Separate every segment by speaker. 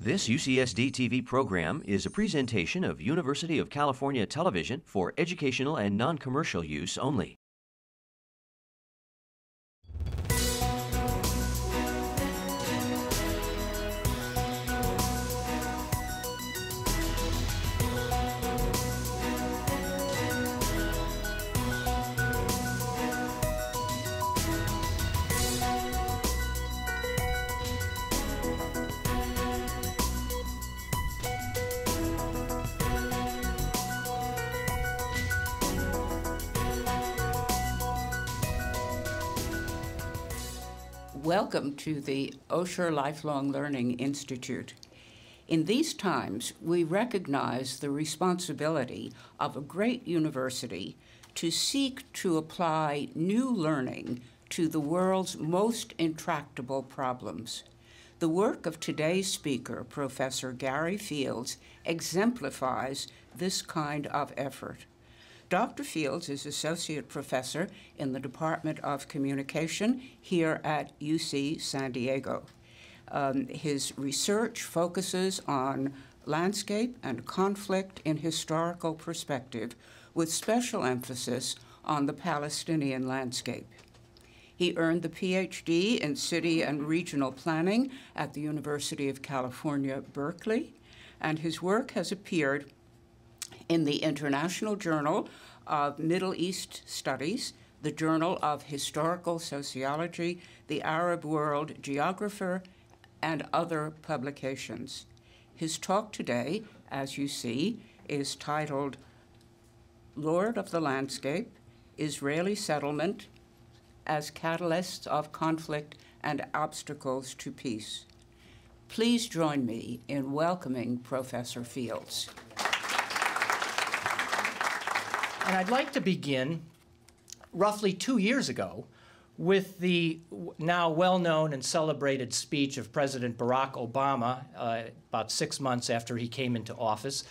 Speaker 1: This UCSD TV program is a presentation of University of California Television for educational and non-commercial use only.
Speaker 2: Welcome to the Osher Lifelong Learning Institute. In these times, we recognize the responsibility of a great university to seek to apply new learning to the world's most intractable problems. The work of today's speaker, Professor Gary Fields, exemplifies this kind of effort. Dr. Fields is Associate Professor in the Department of Communication here at UC San Diego. Um, his research focuses on landscape and conflict in historical perspective, with special emphasis on the Palestinian landscape. He earned the PhD in City and Regional Planning at the University of California, Berkeley, and his work has appeared in the International Journal of Middle East Studies, the Journal of Historical Sociology, the Arab World Geographer, and other publications. His talk today, as you see, is titled Lord of the Landscape Israeli Settlement as Catalysts of Conflict and Obstacles to Peace. Please join me in welcoming Professor Fields.
Speaker 3: And I'd like to begin roughly two years ago with the now well known and celebrated speech of President Barack Obama uh, about six months after he came into office.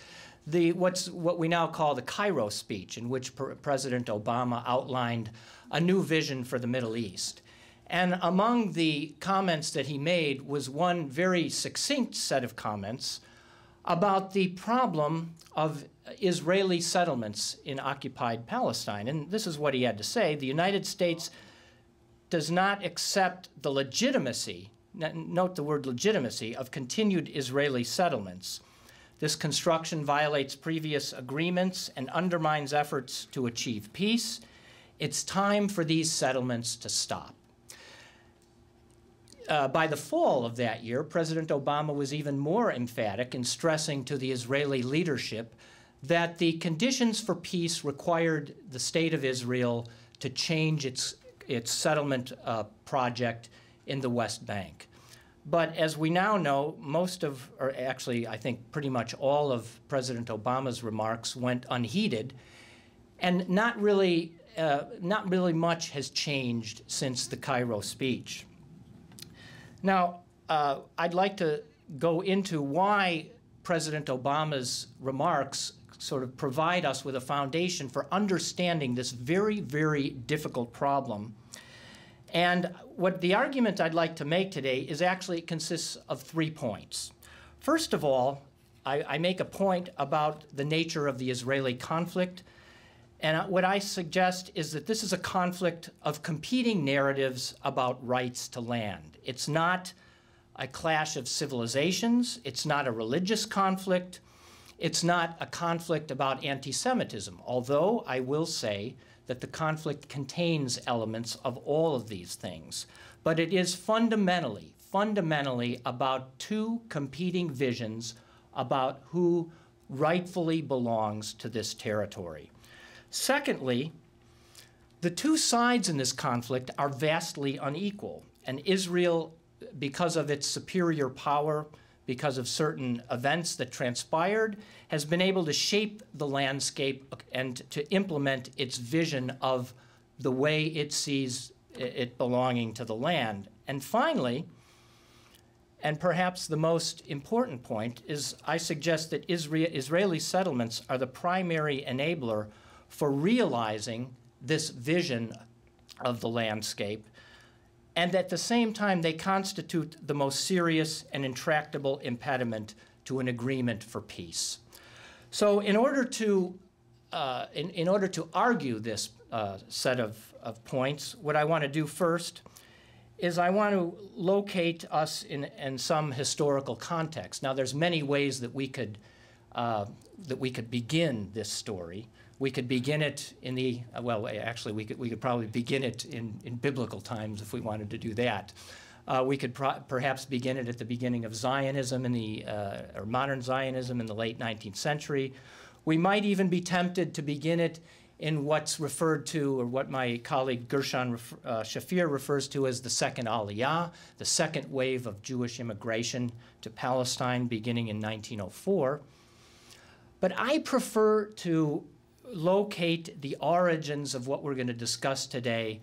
Speaker 3: The, what's, what we now call the Cairo speech, in which President Obama outlined a new vision for the Middle East. And among the comments that he made was one very succinct set of comments about the problem of Israeli settlements in occupied Palestine. And this is what he had to say The United States does not accept the legitimacy, note the word legitimacy, of continued Israeli settlements. This construction violates previous agreements and undermines efforts to achieve peace. It's time for these settlements to stop. Uh, by the fall of that year, President Obama was even more emphatic in stressing to the Israeli leadership that the conditions for peace required the state of Israel to change its, its settlement uh, project in the West Bank. But as we now know, most of, or actually, I think pretty much all of President Obama's remarks went unheeded, and not really, uh, not really much has changed since the Cairo speech. Now, uh, I'd like to go into why President Obama's remarks sort of provide us with a foundation for understanding this very, very difficult problem. And what the argument I'd like to make today is actually consists of three points. First of all, I, I make a point about the nature of the Israeli conflict. And what I suggest is that this is a conflict of competing narratives about rights to land. It's not a clash of civilizations, it's not a religious conflict, it's not a conflict about anti Semitism, although I will say that the conflict contains elements of all of these things. But it is fundamentally, fundamentally about two competing visions about who rightfully belongs to this territory. Secondly, the two sides in this conflict are vastly unequal, and Israel, because of its superior power, because of certain events that transpired, has been able to shape the landscape and to implement its vision of the way it sees it belonging to the land. And finally, and perhaps the most important point, is I suggest that Israel, Israeli settlements are the primary enabler for realizing this vision of the landscape and at the same time, they constitute the most serious and intractable impediment to an agreement for peace. So, in order to uh, in, in order to argue this uh, set of, of points, what I want to do first is I want to locate us in, in some historical context. Now, there's many ways that we could uh, that we could begin this story. We could begin it in the well, actually, we could we could probably begin it in, in biblical times if we wanted to do that. Uh, we could perhaps begin it at the beginning of Zionism in the uh, or modern Zionism in the late 19th century. We might even be tempted to begin it in what's referred to, or what my colleague Gershon uh, Shafir refers to as the second Aliyah, the second wave of Jewish immigration to Palestine beginning in 1904. But I prefer to locate the origins of what we're going to discuss today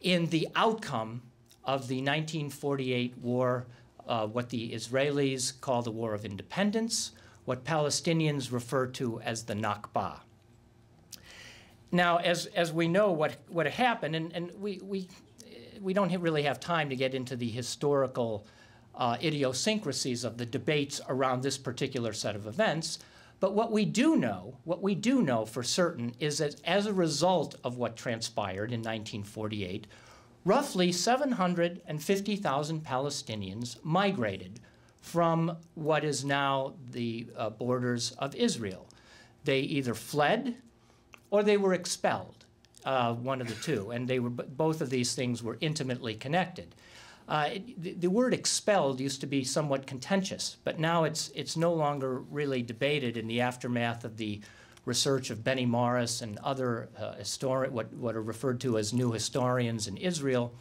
Speaker 3: in the outcome of the 1948 war, uh, what the Israelis call the War of Independence, what Palestinians refer to as the Nakba. Now, as, as we know what, what happened, and, and we, we, we don't really have time to get into the historical uh, idiosyncrasies of the debates around this particular set of events, but what we do know, what we do know for certain, is that as a result of what transpired in 1948, roughly 750,000 Palestinians migrated from what is now the uh, borders of Israel. They either fled or they were expelled, uh, one of the two, and they were both of these things were intimately connected. Uh, it, the, the, word expelled used to be somewhat contentious, but now it's it's no longer really debated in the aftermath of the research of Benny Morris and other uh, what, what are referred to as new historians in Israel.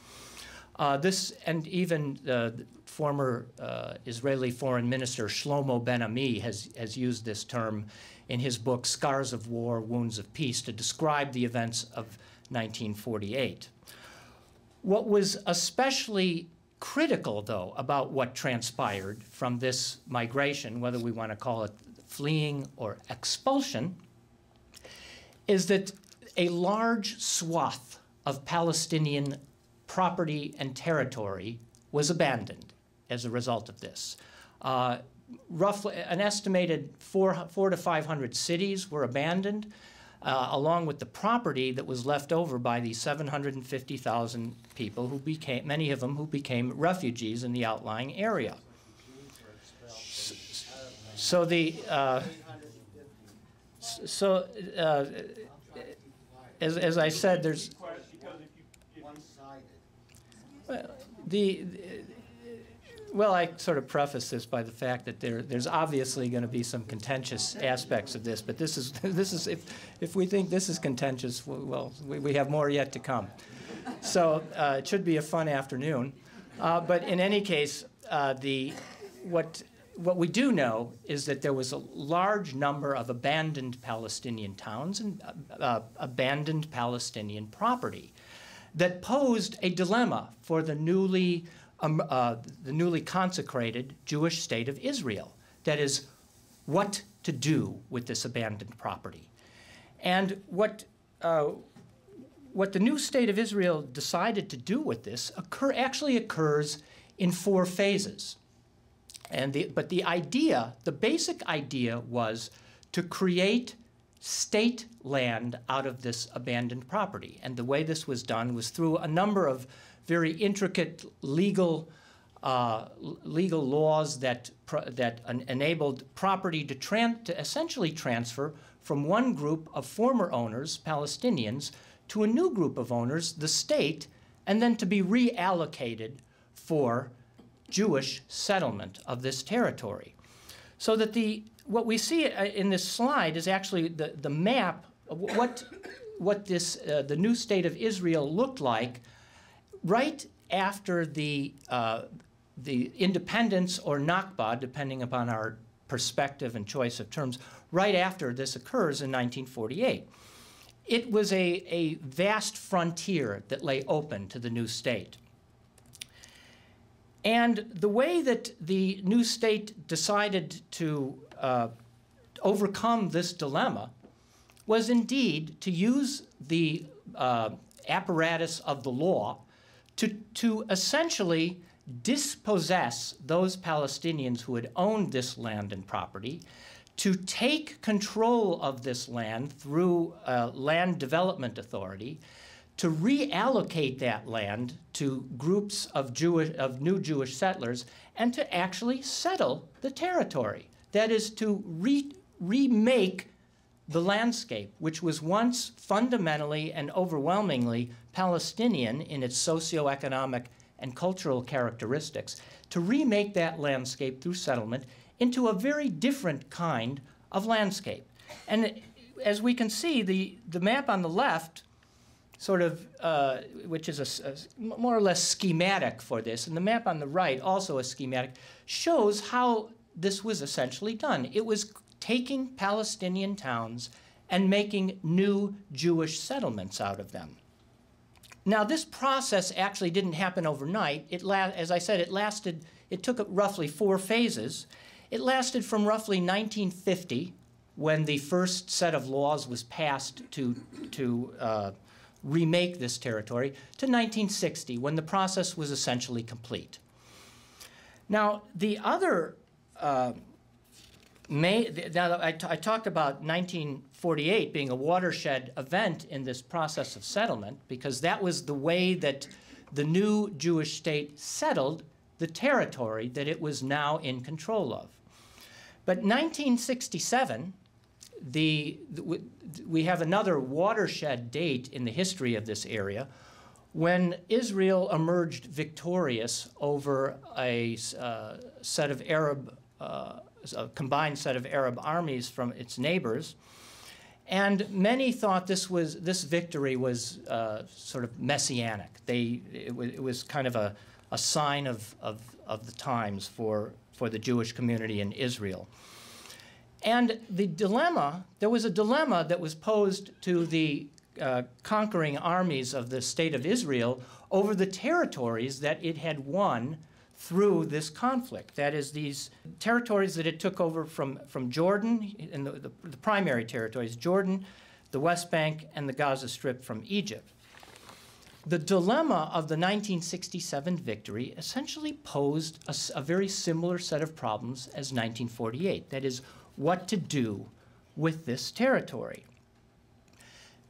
Speaker 3: Uh, this and even uh, former uh, Israeli Foreign Minister Shlomo Ben Ami has, has used this term in his book Scars of War, Wounds of Peace to describe the events of 1948. What was especially critical, though, about what transpired from this migration, whether we want to call it fleeing or expulsion, is that a large swath of Palestinian property and territory was abandoned as a result of this. Uh, roughly, an estimated four, four to 500 cities were abandoned, uh, along with the property that was left over by the 750,000 people who became, many of them who became refugees in the outlying area. So the, uh, so uh, as, as I said, there's, well, the, well, I sort of preface this by the fact that there, there's obviously going to be some contentious aspects of this, but this is, this is if, if we think this is contentious, well, we, we have more yet to come. So uh, it should be a fun afternoon. Uh, but in any case, uh, the, what, what we do know is that there was a large number of abandoned Palestinian towns and uh, uh, abandoned Palestinian property that posed a dilemma for the newly um, uh, the newly consecrated Jewish state of Israel. That is, what to do with this abandoned property. And what, uh, what the new state of Israel decided to do with this occur, actually occurs in four phases. And the, but the idea, the basic idea was to create state land out of this abandoned property. And the way this was done was through a number of very intricate legal uh, legal laws that that enabled property to, to essentially transfer from one group of former owners, Palestinians, to a new group of owners, the state, and then to be reallocated for Jewish settlement of this territory. So that the what we see uh, in this slide is actually the, the map of what what this uh, the new state of Israel looked like right after the, uh, the independence or Nakba, depending upon our perspective and choice of terms, right after this occurs in 1948. It was a, a vast frontier that lay open to the new state. And the way that the new state decided to uh, overcome this dilemma was indeed to use the uh, apparatus of the law to, to essentially dispossess those Palestinians who had owned this land and property, to take control of this land through a land development authority, to reallocate that land to groups of, Jewish, of new Jewish settlers, and to actually settle the territory. That is, to re, remake the landscape, which was once fundamentally and overwhelmingly Palestinian in its socioeconomic and cultural characteristics, to remake that landscape through settlement into a very different kind of landscape. And as we can see, the, the map on the left, sort of, uh, which is a, a, more or less schematic for this, and the map on the right, also a schematic, shows how this was essentially done. It was taking Palestinian towns and making new Jewish settlements out of them. Now, this process actually didn't happen overnight. It as I said, it lasted, it took roughly four phases. It lasted from roughly 1950, when the first set of laws was passed to, to uh, remake this territory, to 1960, when the process was essentially complete. Now, the other uh, May, now I, talked about 1948 being a watershed event in this process of settlement because that was the way that the new Jewish state settled the territory that it was now in control of. But 1967, the, we have another watershed date in the history of this area when Israel emerged victorious over a uh, set of Arab uh, a combined set of Arab armies from its neighbors. And many thought this was this victory was uh, sort of messianic. They it, it was kind of a, a sign of, of, of the times for for the Jewish community in Israel. And the dilemma, there was a dilemma that was posed to the uh, conquering armies of the state of Israel over the territories that it had won through this conflict. That is, these territories that it took over from, from Jordan, and the, the, the primary territories, Jordan, the West Bank, and the Gaza Strip from Egypt. The dilemma of the 1967 victory essentially posed a, a, very similar set of problems as 1948. That is, what to do with this territory.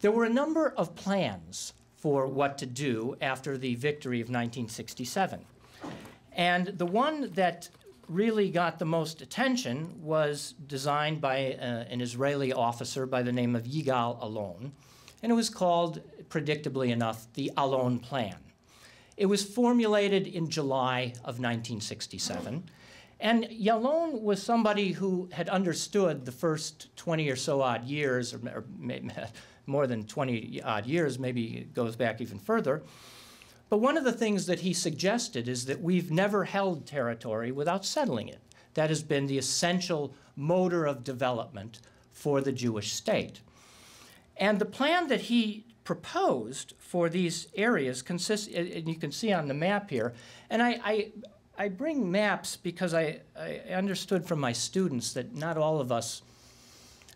Speaker 3: There were a number of plans for what to do after the victory of 1967. And the one that really got the most attention was designed by uh, an Israeli officer by the name of Yigal Allon, and it was called, predictably enough, the Allon Plan. It was formulated in July of 1967, and Allon was somebody who had understood the first 20 or so odd years, or, or more than 20 odd years, maybe it goes back even further, but one of the things that he suggested is that we've never held territory without settling it. That has been the essential motor of development for the Jewish state. And the plan that he proposed for these areas consists, and you can see on the map here, and I, I, I bring maps because I, I understood from my students that not all of us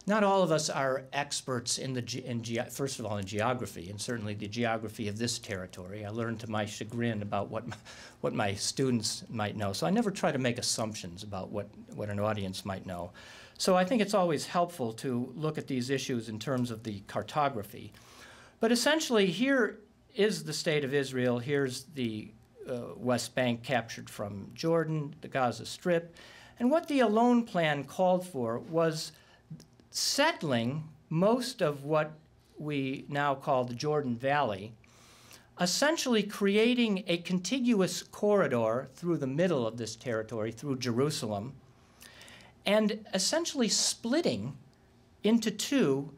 Speaker 3: not all of us are experts in the in first of all in geography and certainly the geography of this territory. I learned to my chagrin about what my, what my students might know. So I never try to make assumptions about what what an audience might know. So I think it's always helpful to look at these issues in terms of the cartography. But essentially, here is the state of Israel. Here's the uh, West Bank captured from Jordan, the Gaza Strip. And what the Allon Plan called for was settling most of what we now call the Jordan Valley, essentially creating a contiguous corridor through the middle of this territory, through Jerusalem, and essentially splitting into two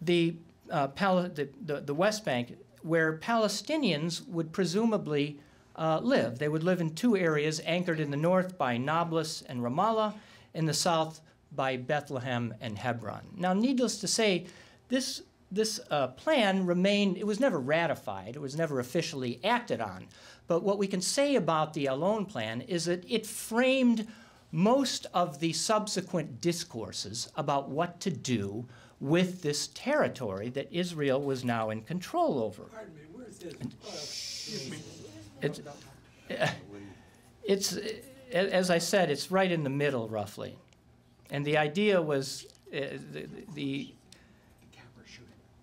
Speaker 3: the, uh, the, the, the, West Bank, where Palestinians would presumably uh, live. They would live in two areas anchored in the north by Nablus and Ramallah, in the south by Bethlehem and Hebron. Now, needless to say, this, this uh, plan remained, it was never ratified, it was never officially acted on. But what we can say about the Allon plan is that it framed most of the subsequent discourses about what to do with this territory that Israel was now in control over.
Speaker 4: Pardon me, where is this? Uh, excuse me.
Speaker 3: It's, it's, as I said, it's right in the middle roughly. And the idea was uh, the, the,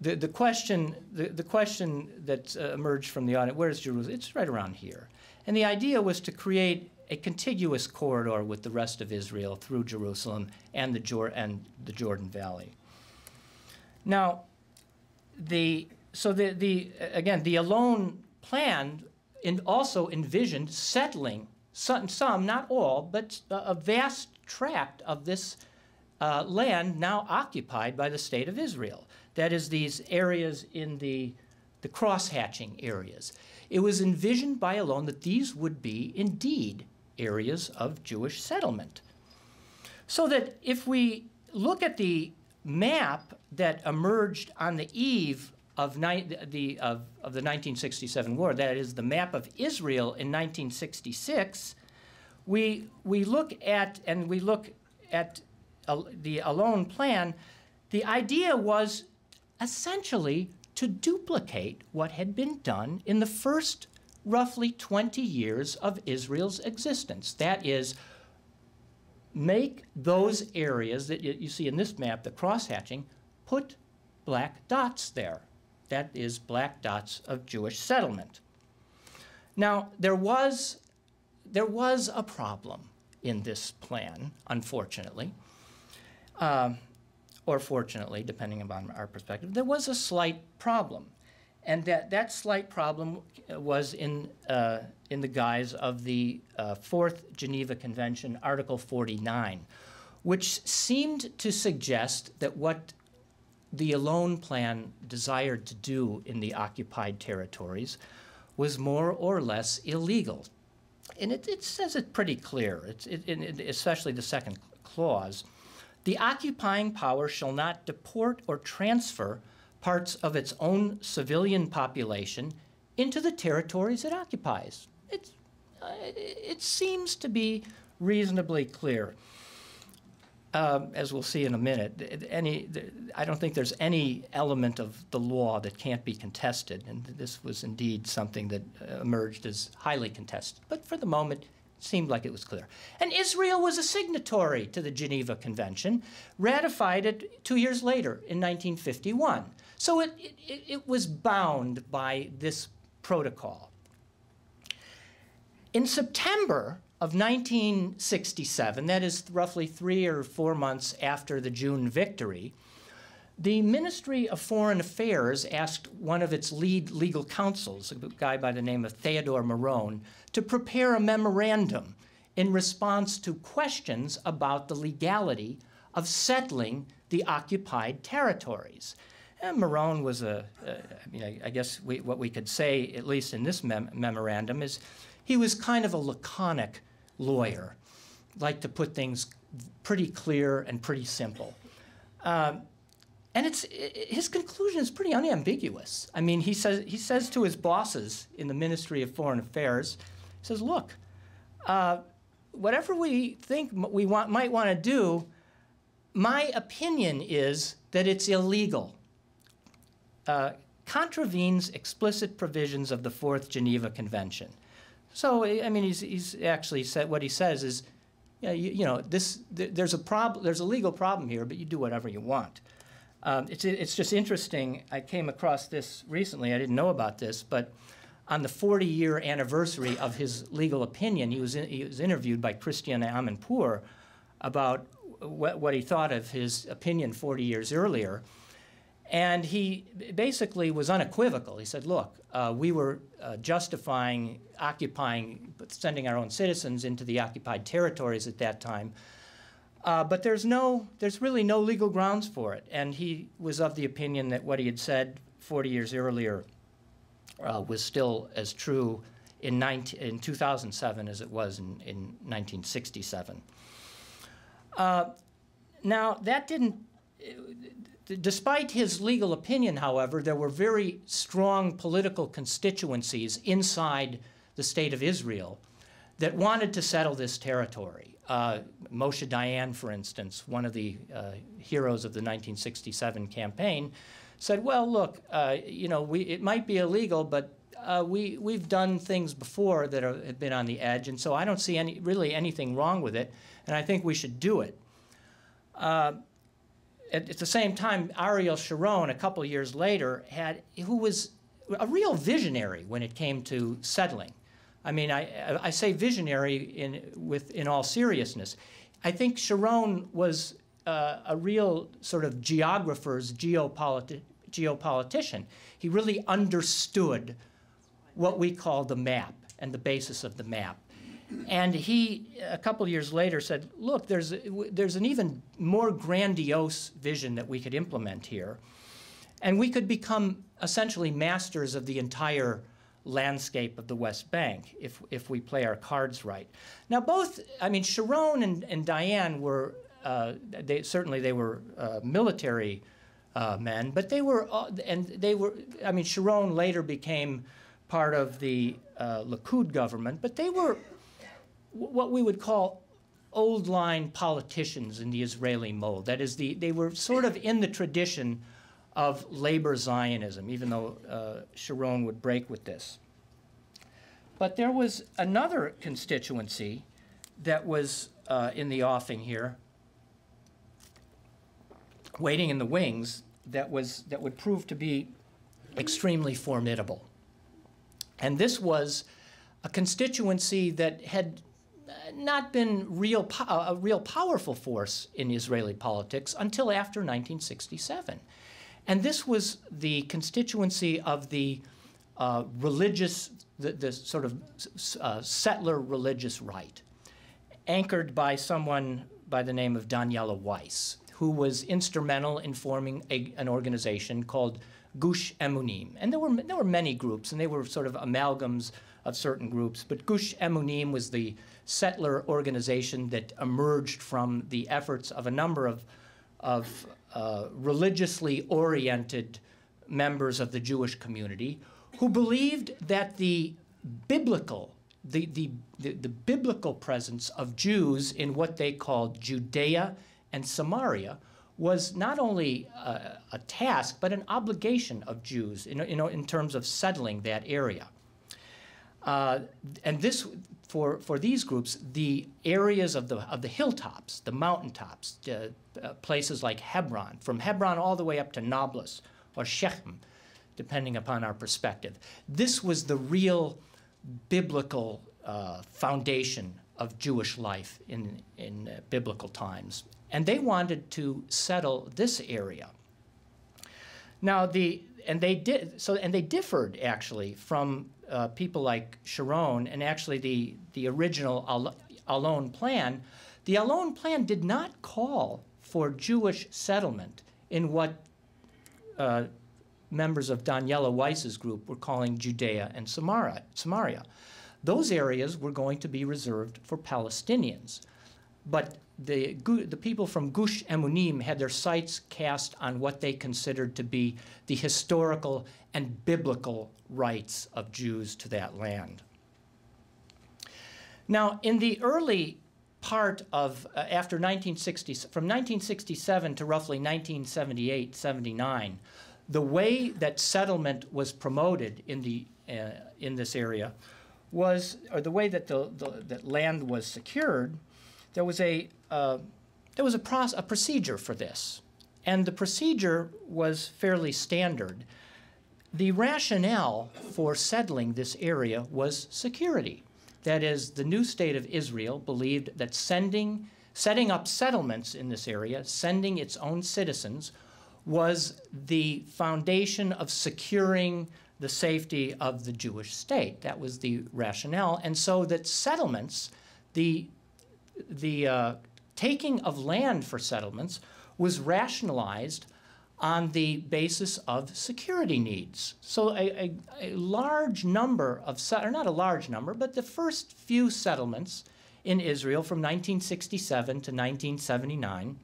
Speaker 3: the, the question, the, the question that uh, emerged from the audit, where's Jerusalem? It's right around here. And the idea was to create a contiguous corridor with the rest of Israel through Jerusalem and the, Jor- and the Jordan Valley. Now, the, so the, the, again, the Allon plan also envisioned settling some, some, not all, but a vast tract of this uh, land now occupied by the state of Israel. That is, these areas in the, the cross-hatching areas. It was envisioned by Allon that these would be indeed areas of Jewish settlement. So that if we look at the map that emerged on the eve of, the, of, of the 1967 war, that is the map of Israel in 1966, we, we look at, and we look at the Allon plan, the idea was essentially to duplicate what had been done in the first roughly 20 years of Israel's existence. That is, make those areas that you see in this map, the crosshatching, put black dots there. That is black dots of Jewish settlement. Now, there was, there was a problem in this plan, unfortunately, um, or fortunately, depending upon our perspective. There was a slight problem. And that, that slight problem was in, uh, in the guise of the uh, Fourth Geneva Convention, Article 49, which seemed to suggest that what the Allon plan desired to do in the occupied territories was more or less illegal. And it, it says it pretty clear, it's, it, it, especially the second clause. The occupying power shall not deport or transfer parts of its own civilian population into the territories it occupies. It's, uh, it seems to be reasonably clear. Um, as we'll see in a minute, any, I don't think there's any element of the law that can't be contested, and this was indeed something that uh, emerged as highly contested. But for the moment, it seemed like it was clear. And Israel was a signatory to the Geneva Convention, ratified it two years later in 1951. So it, it, it was bound by this protocol. In September of 1967, that is roughly three or four months after the June victory, the Ministry of Foreign Affairs asked one of its lead legal counsels, a guy by the name of Theodore Meron, to prepare a memorandum in response to questions about the legality of settling the occupied territories. And Meron was a, uh, I mean, I guess we, what we could say, at least in this mem memorandum, is he was kind of a laconic lawyer, Like to put things pretty clear and pretty simple. Um, and it's, his conclusion is pretty unambiguous. I mean, he says, he says to his bosses in the Ministry of Foreign Affairs, he says, look, uh, whatever we think we want, might want to do, my opinion is that it's illegal uh, contravenes explicit provisions of the Fourth Geneva Convention. So, I mean, he's, he's actually said what he says is, yeah, you, you know, this th there's a problem, there's a legal problem here, but you do whatever you want. Um, it's, it's just interesting. I came across this recently. I didn't know about this, but on the 40-year anniversary of his legal opinion, he was, in, he was interviewed by Christiane Amanpour about what, what he thought of his opinion 40 years earlier. And he basically was unequivocal. He said, look, uh, we were uh, justifying occupying, sending our own citizens into the occupied territories at that time. Uh, but there's no, there's really no legal grounds for it. And he was of the opinion that what he had said 40 years earlier uh, was still as true in, 19, in 2007 as it was in, in 1967. Uh, now, that didn't Despite his legal opinion, however, there were very strong political constituencies inside the state of Israel that wanted to settle this territory. Uh, Moshe Dayan, for instance, one of the uh, heroes of the 1967 campaign, said, well, look, uh, you know, we, it might be illegal, but uh, we, we've done things before that are, have been on the edge, and so I don't see any, really anything wrong with it, and I think we should do it. At, at, the same time, Ariel Sharon, a couple years later, had who was a real visionary when it came to settling. I mean, I, I say visionary in, with, in all seriousness. I think Sharon was uh, a real sort of geographer's geopoliti geopolitician. He really understood what we call the map and the basis of the map. And he, a couple years later, said, look, there's, there's an even more grandiose vision that we could implement here. And we could become essentially masters of the entire landscape of the West Bank if, if we play our cards right. Now, both, I mean, Sharon and, and Dayan were, uh, they, certainly they were uh, military uh, men, but they were, uh, and they were, I mean, Sharon later became part of the uh, Likud government, but they were what we would call old line politicians in the Israeli mold. That is, the, they were sort of in the tradition of labor Zionism, even though uh, Sharon would break with this. But there was another constituency that was uh, in the offing here, waiting in the wings, that, was, that would prove to be extremely formidable. And this was a constituency that had not been real a real powerful force in Israeli politics until after 1967. And this was the constituency of the uh, religious, the, the, sort of uh, settler religious right, anchored by someone by the name of Daniela Weiss, who was instrumental in forming a, an organization called Gush Emunim. And there were, there were many groups, and they were sort of amalgams of certain groups. But Gush Emunim was the settler organization that emerged from the efforts of a number of, of uh, religiously oriented members of the Jewish community who believed that the biblical the, the, the, the, biblical presence of Jews in what they called Judea and Samaria was not only a, a task, but an obligation of Jews in, in, in terms of settling that area. Uh, and this, for, for these groups, the areas of the, of the hilltops, the mountaintops, uh, uh, places like Hebron, from Hebron all the way up to Nablus or Shechem, depending upon our perspective. This was the real biblical uh, foundation of Jewish life in, in uh, biblical times. And they wanted to settle this area. Now, the, and they did, so, and they differed actually from uh, people like Sharon and actually the, the original Al- plan, the Allon plan did not call for Jewish settlement in what uh, members of Daniela Weiss's group were calling Judea and Samaria. Samaria. Those areas were going to be reserved for Palestinians. But the, the people from Gush Emunim had their sights cast on what they considered to be the historical and biblical rights of Jews to that land. Now, in the early part of, uh, after 1960, from 1967 to roughly 1978, 79, the way that settlement was promoted in, the, uh, in this area was, or the way that, the, the that land was secured, there was a, uh, there was a, a procedure for this. And the procedure was fairly standard. The rationale for settling this area was security. That is, the new state of Israel believed that sending, setting up settlements in this area, sending its own citizens, was the foundation of securing the safety of the Jewish state. That was the rationale. And so that settlements, the, the uh, taking of land for settlements, was rationalized on the basis of security needs. So a, a, a large number of, or not a large number, but the first few settlements in Israel from 1967 to 1979,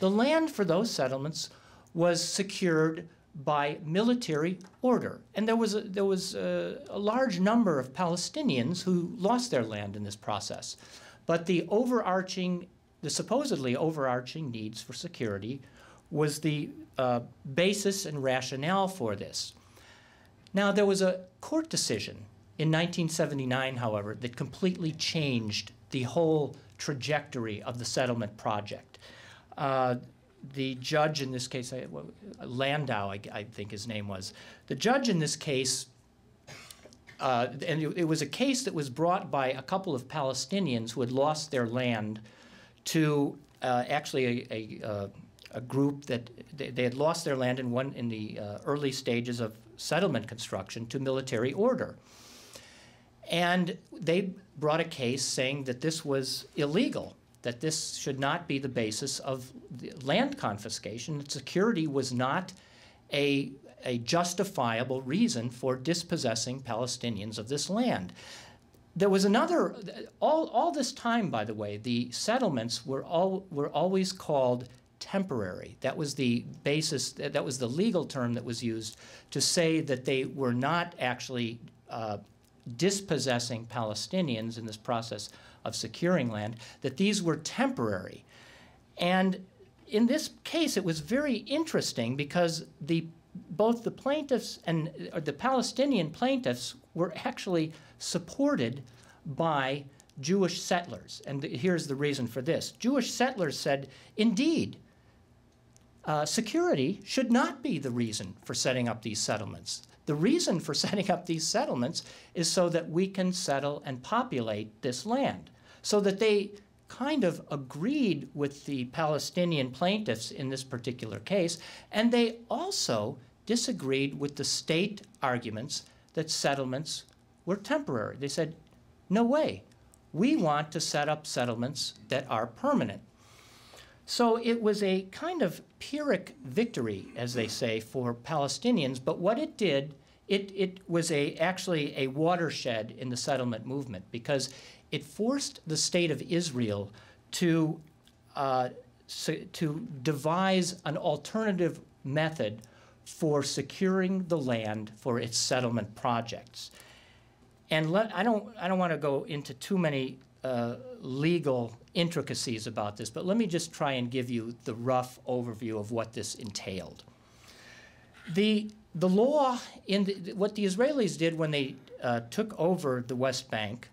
Speaker 3: the land for those settlements was secured by military order. And there was, a, there was a, a large number of Palestinians who lost their land in this process. But the overarching, the supposedly overarching needs for security was the uh, basis and rationale for this. Now, there was a court decision in 1979, however, that completely changed the whole trajectory of the settlement project. Uh, the judge in this case, Landau, I, I, think his name was, the judge in this case, uh, and it, was a case that was brought by a couple of Palestinians who had lost their land to uh, actually a, a, uh, a, group that they, they, had lost their land in one in the uh, early stages of settlement construction to military order. And they brought a case saying that this was illegal, that this should not be the basis of the land confiscation, that security was not a, a justifiable reason for dispossessing Palestinians of this land. There was another, all, all this time, by the way, the settlements were, all, were always called temporary. That was the basis, that was the legal term that was used to say that they were not actually uh, dispossessing Palestinians in this process of securing land, that these were temporary. And in this case, it was very interesting because the, both the plaintiffs and the Palestinian plaintiffs were actually supported by Jewish settlers. And here's the reason for this Jewish settlers said, indeed, uh, security should not be the reason for setting up these settlements. The reason for setting up these settlements is so that we can settle and populate this land. So that they kind of agreed with the Palestinian plaintiffs in this particular case, and they also disagreed with the state arguments that settlements were temporary. They said, no way. We want to set up settlements that are permanent. So it was a kind of Pyrrhic victory, as they say, for Palestinians. But what it did, it, it was a, actually a watershed in the settlement movement because it forced the state of Israel to, uh, so, to devise an alternative method for securing the land for its settlement projects. And let, I don't, I don't want to go into too many uh, legal intricacies about this, but let me just try and give you the rough overview of what this entailed. The, the law, in the, what the Israelis did when they uh, took over the West Bank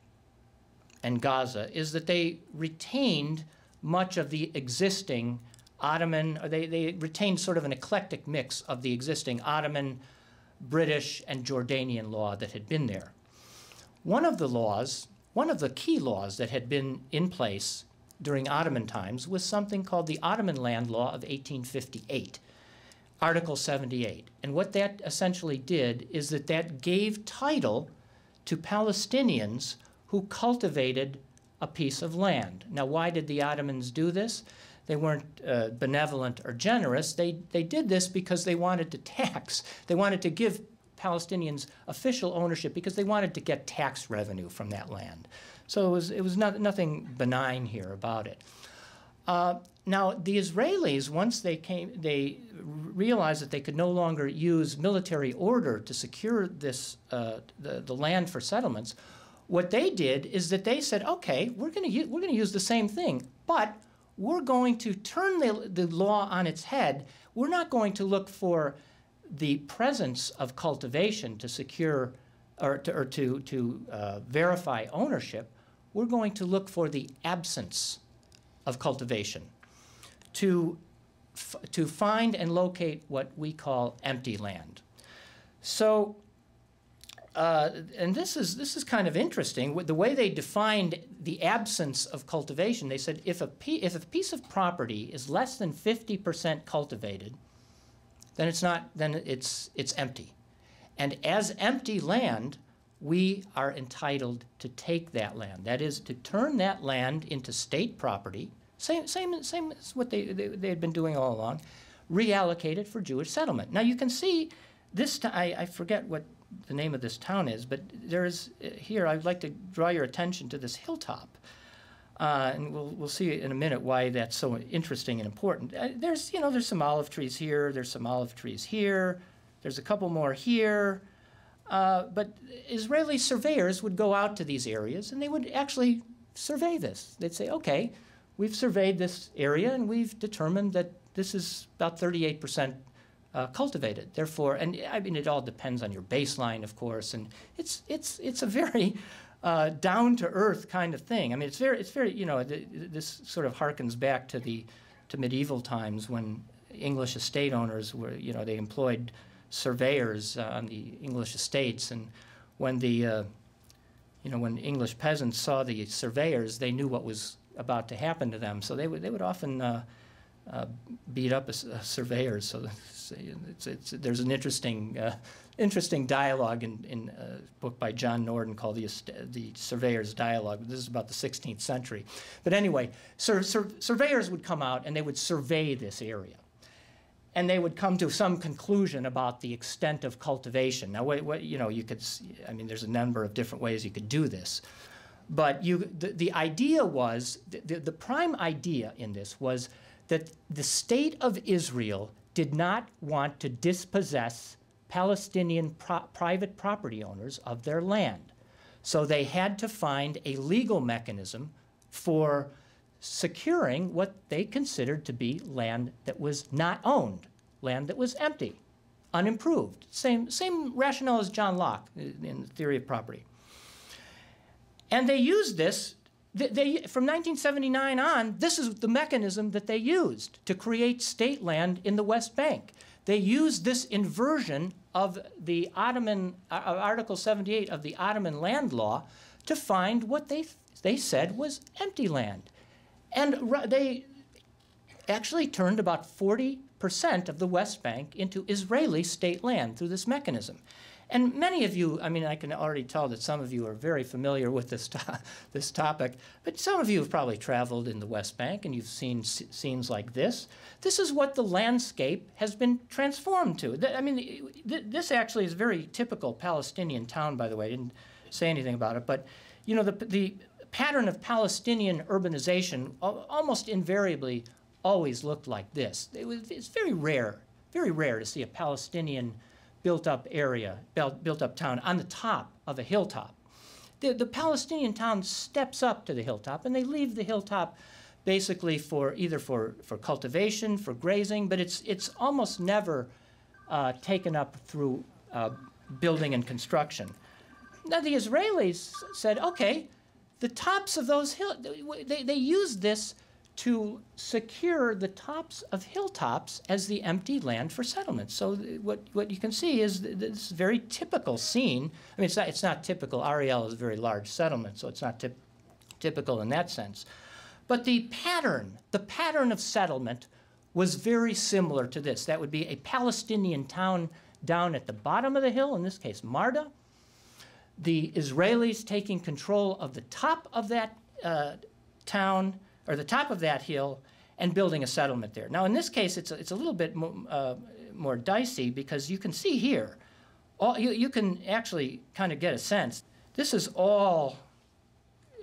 Speaker 3: and Gaza is that they retained much of the existing Ottoman, they, they retained sort of an eclectic mix of the existing Ottoman, British, and Jordanian law that had been there. One of the laws, one of the key laws that had been in place during Ottoman times was something called the Ottoman Land Law of 1858, Article 78. And what that essentially did is that that gave title to Palestinians who cultivated a piece of land. Now, why did the Ottomans do this? They weren't uh, benevolent or generous. They, they did this because they wanted to tax. They wanted to give Palestinians official ownership because they wanted to get tax revenue from that land. So it was, it was not, nothing benign here about it. Uh, now, the Israelis, once they came, they realized that they could no longer use military order to secure this, uh, the, the land for settlements. What they did is that they said, okay, we're going to we're going to use the same thing, but we're going to turn the, the law on its head. We're not going to look for the presence of cultivation to secure or to, or to, to uh, verify ownership we're going to look for the absence of cultivation to, to find and locate what we call empty land. So, uh, and this is, this is kind of interesting. The way they defined the absence of cultivation, they said if a, if a piece of property is less than 50% cultivated, then it's not, then it's, it's empty. And as empty land, we are entitled to take that land. That is, to turn that land into state property, same, same, same as what they, they, they had been doing all along, reallocate it for Jewish settlement. Now you can see this, I forget what the name of this town is, but there is uh, here, I'd like to draw your attention to this hilltop. Uh, and we'll, we'll see in a minute why that's so interesting and important. Uh, there's, you know, there's some olive trees here, there's some olive trees here, there's a couple more here. Uh, but Israeli surveyors would go out to these areas and they would actually survey this. They'd say, okay, we've surveyed this area and we've determined that this is about 38% uh, cultivated. Therefore, and I mean, it all depends on your baseline, of course, and it's it's it's a very uh, down to earth kind of thing. I mean, it's very it's very you know th- this sort of harkens back to the to medieval times when English estate owners were you know they employed surveyors uh, on the English estates, and when the uh, you know when English peasants saw the surveyors, they knew what was about to happen to them, so they would they would often uh, uh, beat up a, a surveyors. So it's, it's, there's an interesting, uh, interesting dialogue in, in a book by John Norden called the, the Surveyor's Dialogue. This is about the 16th century. But anyway, sur sur surveyors would come out and they would survey this area. And they would come to some conclusion about the extent of cultivation. Now, what, what, you know, you could, I mean, there's a number of different ways you could do this. But you, the, the idea was, the, the prime idea in this was that the state of Israel did not want to dispossess Palestinian pro private property owners of their land. So they had to find a legal mechanism for securing what they considered to be land that was not owned, land that was empty, unimproved. Same, same rationale as John Locke uh, in the theory of property. And they used this they, they, from 1979 on, this is the mechanism that they used to create state land in the West Bank. They used this inversion of the Ottoman, uh, Article 78 of the Ottoman land law to find what they, they said was empty land. And they actually turned about 40% of the West Bank into Israeli state land through this mechanism. And many of you, I mean, I can already tell that some of you are very familiar with this, to this topic, but some of you have probably traveled in the West Bank and you've seen scenes like this. This is what the landscape has been transformed to. I mean, this actually is a very typical Palestinian town, by the way. I didn't say anything about it, but you know, the, the pattern of Palestinian urbanization almost invariably always looked like this. It was, it's very rare, very rare to see a Palestinian built up area, built up town on the top of a hilltop. The, the Palestinian town steps up to the hilltop and they leave the hilltop basically for either for, for cultivation, for grazing, but it's, it's almost never uh, taken up through uh, building and construction. Now the Israelis said, okay, the tops of those hills, they, they used this to secure the tops of hilltops as the empty land for settlement. So what, what you can see is this very typical scene. I mean, it's not, it's not typical. Ariel is a very large settlement, so it's not typical in that sense. But the pattern, the pattern of settlement was very similar to this. That would be a Palestinian town down at the bottom of the hill, in this case, Marda. The Israelis taking control of the top of that uh, town, or the top of that hill and building a settlement there. Now, in this case, it's a, it's a little bit uh, more dicey because you can see here, all, you, you can actually kind of get a sense. This is all,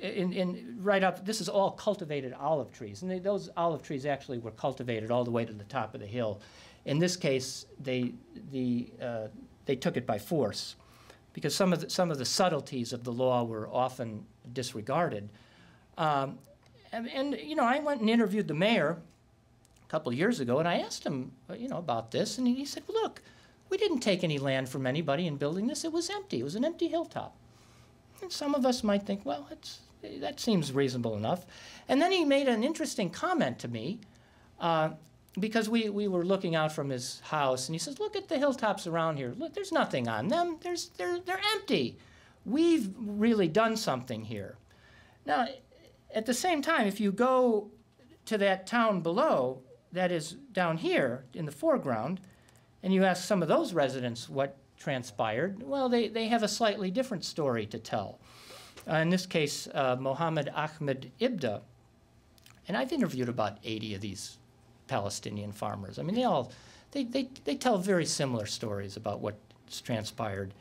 Speaker 3: in, in, right up, this is all cultivated olive trees. And they, those olive trees actually were cultivated all the way to the top of the hill. In this case, they, the, uh, they took it by force because some of the, some of the subtleties of the law were often disregarded. Um, and, and, you know, I went and interviewed the mayor a couple years ago, and I asked him, uh, you know, about this, and he said, look, we didn't take any land from anybody in building this. It was empty. It was an empty hilltop. And some of us might think, well, that seems reasonable enough. And then he made an interesting comment to me uh, because we, we were looking out from his house, and he says, look at the hilltops around here. Look, there's nothing on them. There's, they're, they're empty. We've really done something here. Now, at the same time, if you go to that town below, that is down here in the foreground, and you ask some of those residents what transpired, well, they, they have a slightly different story to tell. Uh, in this case, uh, Mohammed Ahmed Ibda, and I've interviewed about 80 of these Palestinian farmers. I mean, they all, they, they, they tell very similar stories about what's transpired.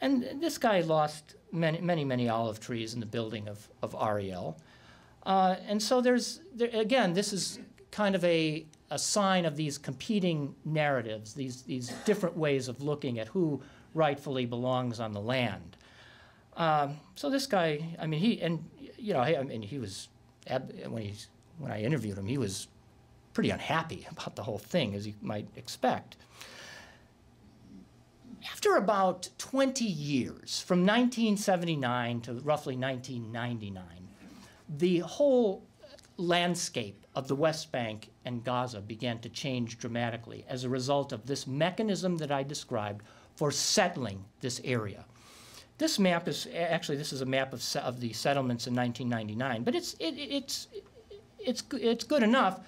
Speaker 3: And this guy lost many, many, many olive trees in the building of, of Ariel. Uh, and so there's, there, again, this is kind of a, a sign of these competing narratives, these, these different ways of looking at who rightfully belongs on the land. Um, so this guy, I mean, he, and, you know, I mean, he was, when, he, when I interviewed him, he was pretty unhappy about the whole thing, as you might expect. after about 20 years, from 1979 to roughly 1999, the whole landscape of the West Bank and Gaza began to change dramatically as a result of this mechanism that I described for settling this area. This map is actually this is a map of, of the settlements in 1999, but it's it, it's it's it's good enough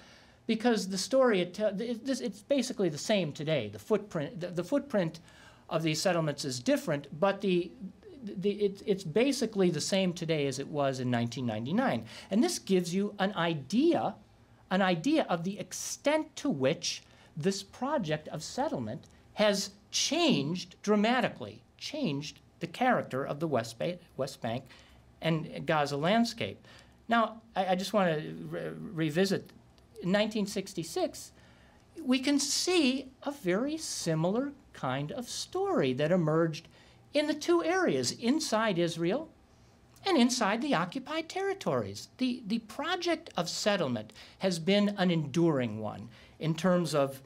Speaker 3: because the story it, it, it's basically the same today. The footprint the, the, footprint of these settlements is different, but the the, it, it's basically the same today as it was in 1999. And this gives you an idea, an idea of the extent to which this project of settlement has changed dramatically, changed the character of the West, ba West Bank and Gaza landscape. Now, I, I just want to re revisit. In 1966, we can see a very similar kind of story that emerged in the two areas, inside Israel and inside the occupied territories. The, the project of settlement has been an enduring one in terms of,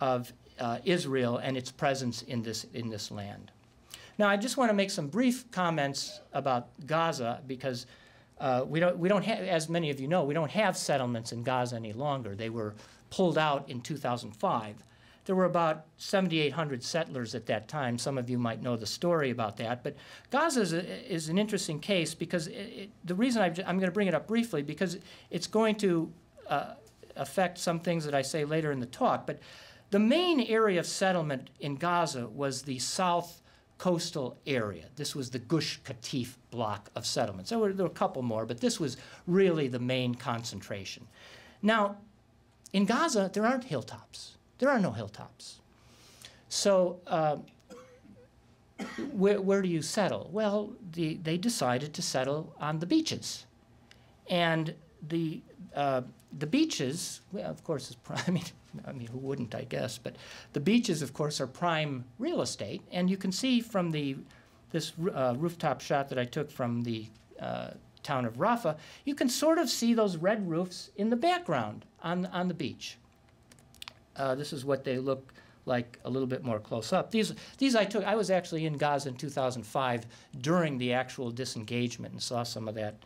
Speaker 3: of uh, Israel and its presence in this, in this land. Now, I just want to make some brief comments about Gaza because uh, we don't, we don't have, as many of you know, we don't have settlements in Gaza any longer. They were pulled out in 2005. There were about 7,800 settlers at that time. Some of you might know the story about that. But Gaza is, a, is an interesting case because it, it, the reason i am going to bring it up briefly because it's going to uh, affect some things that I say later in the talk. But the main area of settlement in Gaza was the south coastal area. This was the Gush Katif block of settlements. There were, there were a couple more, but this was really the main concentration. Now, in Gaza, there aren't hilltops. There are no hilltops. So uh, where, where do you settle? Well, the, they decided to settle on the beaches. And the, uh, the beaches, well, of course, is prime. I mean, I mean, who wouldn't, I guess? But the beaches, of course, are prime real estate. And you can see from the, this uh, rooftop shot that I took from the uh, town of Rafah, you can sort of see those red roofs in the background on, on the beach. Uh, this is what they look like a little bit more close up. These, these I took, I was actually in Gaza in 2005 during the actual disengagement and saw some of that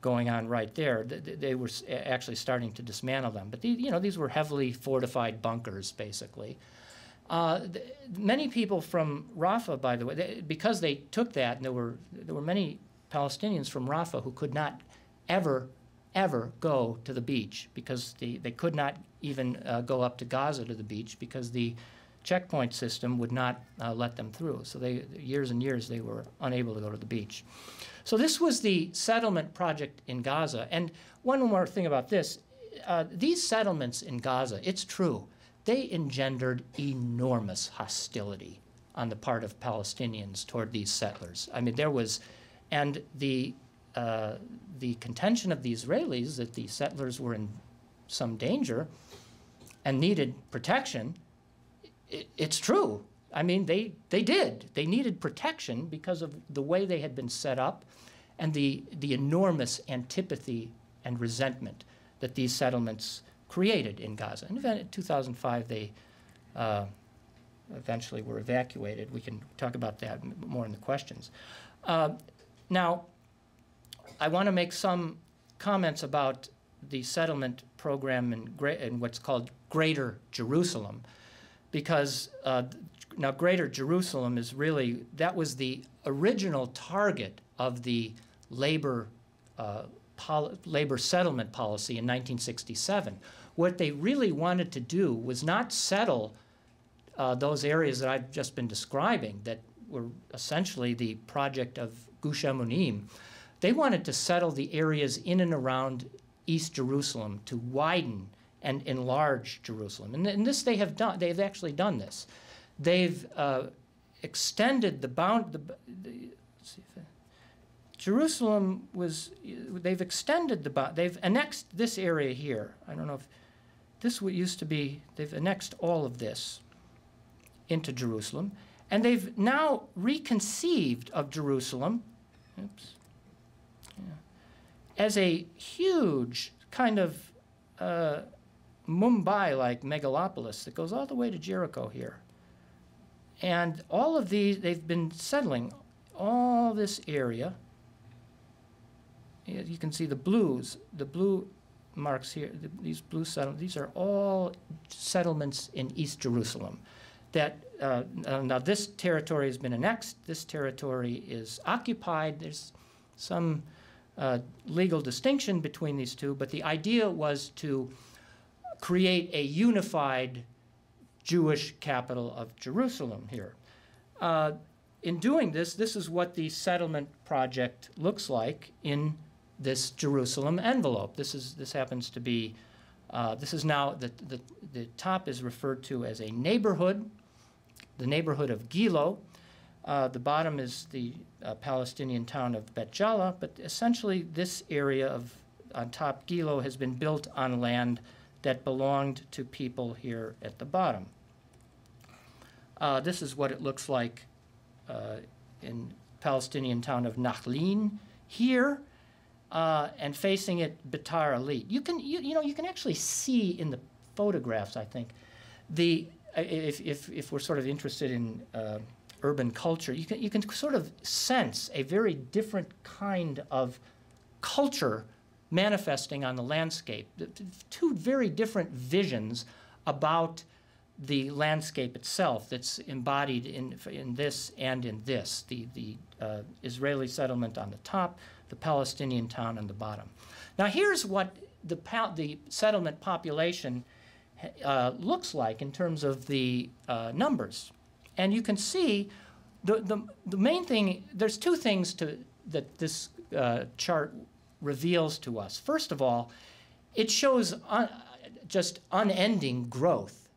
Speaker 3: going on right there. They, they were actually starting to dismantle them. But, these, you know, these were heavily fortified bunkers, basically. Uh, many people from Rafah, by the way, they, because they took that, and there were, there were many Palestinians from Rafah who could not ever ever go to the beach because the, they could not even uh, go up to Gaza to the beach because the checkpoint system would not uh, let them through. So they, years and years they were unable to go to the beach. So this was the settlement project in Gaza. And one more thing about this, uh, these settlements in Gaza, it's true, they engendered enormous hostility on the part of Palestinians toward these settlers. I mean, there was, and the uh, the contention of the Israelis that the settlers were in some danger and needed protection, it, it's true. I mean, they, they did. They needed protection because of the way they had been set up and the, the enormous antipathy and resentment that these settlements created in Gaza. And in 2005, they uh, eventually were evacuated. We can talk about that more in the questions. Uh, now, I want to make some comments about the settlement program in, in what's called Greater Jerusalem, because uh, now Greater Jerusalem is really, that was the original target of the labor, uh, labor settlement policy in 1967. What they really wanted to do was not settle uh, those areas that I've just been describing that were essentially the project of Gush Emunim, they wanted to settle the areas in and around East Jerusalem to widen and enlarge Jerusalem. And, and this they have done. They've actually done this. They've uh, extended the bound. The, the, Jerusalem was. They've extended the. Bound. They've annexed this area here. I don't know if this used to be. They've annexed all of this into Jerusalem, and they've now reconceived of Jerusalem. Oops as a huge kind of uh, Mumbai like megalopolis that goes all the way to Jericho here. And all of these, they've been settling all this area. You can see the blues, the blue marks here, th- these blue settlements, these are all settlements in East Jerusalem. That, uh, now this territory has been annexed, this territory is occupied, there's some uh, legal distinction between these two, but the idea was to create a unified Jewish capital of Jerusalem here. Uh, in doing this, this is what the settlement project looks like in this Jerusalem envelope. This is this happens to be uh, this is now the, the the top is referred to as a neighborhood, the neighborhood of Gilo. Uh, the bottom is the uh, Palestinian town of Beit Jala, but essentially this area of on top Gilo has been built on land that belonged to people here at the bottom. Uh, this is what it looks like uh, in Palestinian town of Nachlin here, uh, and facing it Beitar Illit. You can you, you know you can actually see in the photographs. I think the if if, if we're sort of interested in uh, urban culture, you can you can sort of sense a very different kind of culture manifesting on the landscape. Two very different visions about the landscape itself that's embodied in, in this and in this the, the uh, Israeli settlement on the top, the Palestinian town on the bottom. Now, here's what the, the settlement population uh, looks like in terms of the uh, numbers. And you can see the, the, the main thing, there's two things to, that this uh, chart reveals to us. First of all, it shows un, just unending growth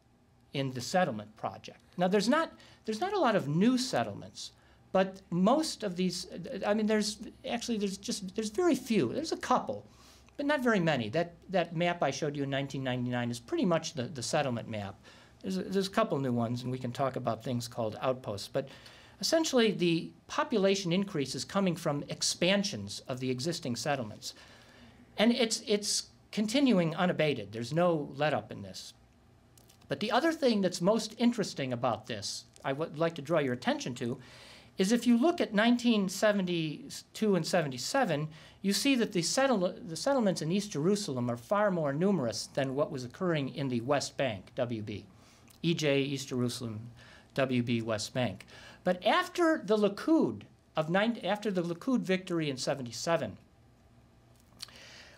Speaker 3: in the settlement project. Now, there's not, there's not a lot of new settlements, but most of these, I mean, there's actually, there's just, there's very few. There's a couple, but not very many. That, that map I showed you in 1999 is pretty much the, the settlement map. There's a, there's a couple new ones, and we can talk about things called outposts. But essentially, the population increase is coming from expansions of the existing settlements. And it's, it's continuing unabated. There's no let up in this. But the other thing that's most interesting about this, I would like to draw your attention to, is if you look at 1972 and 77, you see that the, settle- the settlements in East Jerusalem are far more numerous than what was occurring in the West Bank, WB. EJ, East Jerusalem, WB, West Bank. But after the Likud of 9, after the Likud victory in 77,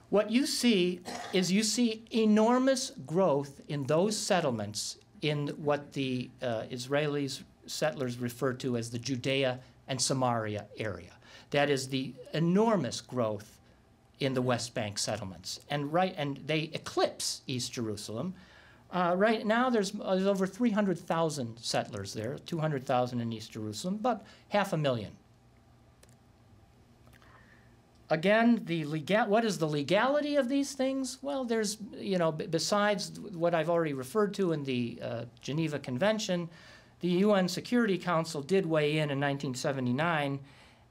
Speaker 3: what you see is you see enormous growth in those settlements in what the uh, Israelis settlers refer to as the Judea and Samaria area. That is the enormous growth in the West Bank settlements, and right, and they eclipse East Jerusalem. Uh, right now, there's, uh, there's over 300,000 settlers there, 200,000 in East Jerusalem, but half a million again, the legal, what is the legality of these things? Well, there's, you know, besides what I've already referred to in the uh, Geneva Convention, the UN Security Council did weigh in in 1979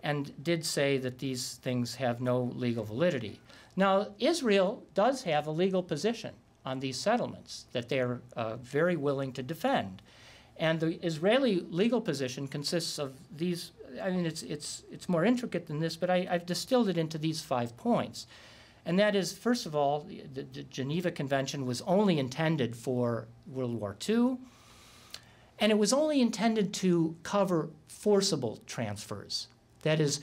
Speaker 3: and did say that these things have no legal validity. Now, Israel does have a legal position on these settlements that they're uh, very willing to defend. And the Israeli legal position consists of these. I mean, it's it's it's more intricate than this, but I, I've distilled it into these five points, and that is, first of all, the, the Geneva Convention was only intended for World War II, and it was only intended to cover forcible transfers. That is,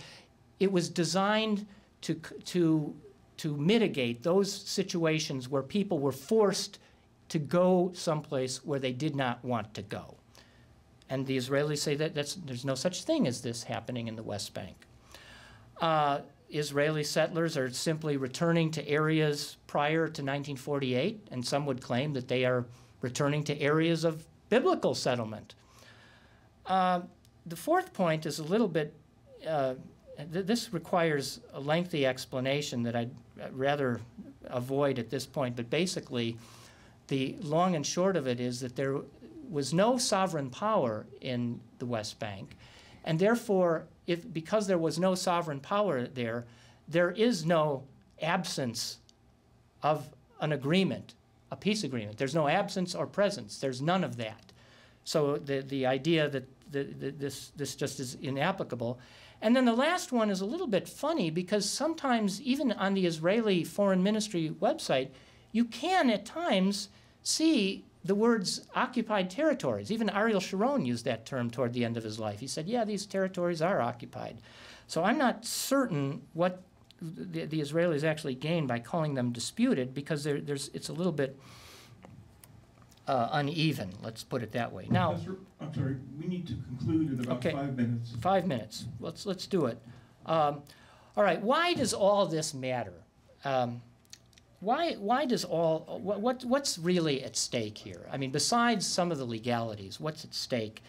Speaker 3: it was designed to to to mitigate those situations where people were forced to go someplace where they did not want to go. And the Israelis say that there's no such thing as this happening in the West Bank. Uh, Israeli settlers are simply returning to areas prior to 1948, and some would claim that they are returning to areas of biblical settlement. Uh, the fourth point is a little bit, uh, this requires a lengthy explanation that I'd rather avoid at this point, but basically, the long and short of it is that there was no sovereign power in the West Bank, and therefore, if because there was no sovereign power there, there is no absence of an agreement, a peace agreement. There's no absence or presence. There's none of that. So the, the idea that the, the, this, this just is inapplicable. And then the last one is a little bit funny because sometimes, even on the Israeli Foreign Ministry website, you can at times see the words occupied territories. Even Ariel Sharon used that term toward the end of his life. He said, yeah, these territories are occupied. So I'm not certain what the, the Israelis actually gain by calling them disputed because there, there's, it's a little bit uh, uneven, let's put it that way. Now,
Speaker 4: Professor, I'm sorry, we need to conclude in about
Speaker 3: Okay.
Speaker 4: five minutes.
Speaker 3: Five minutes. Let's, let's do it. Um, all right, why does all this matter? Um, why, why does all, what, what, what's really at stake here? I mean, besides some of the legalities, what's at stake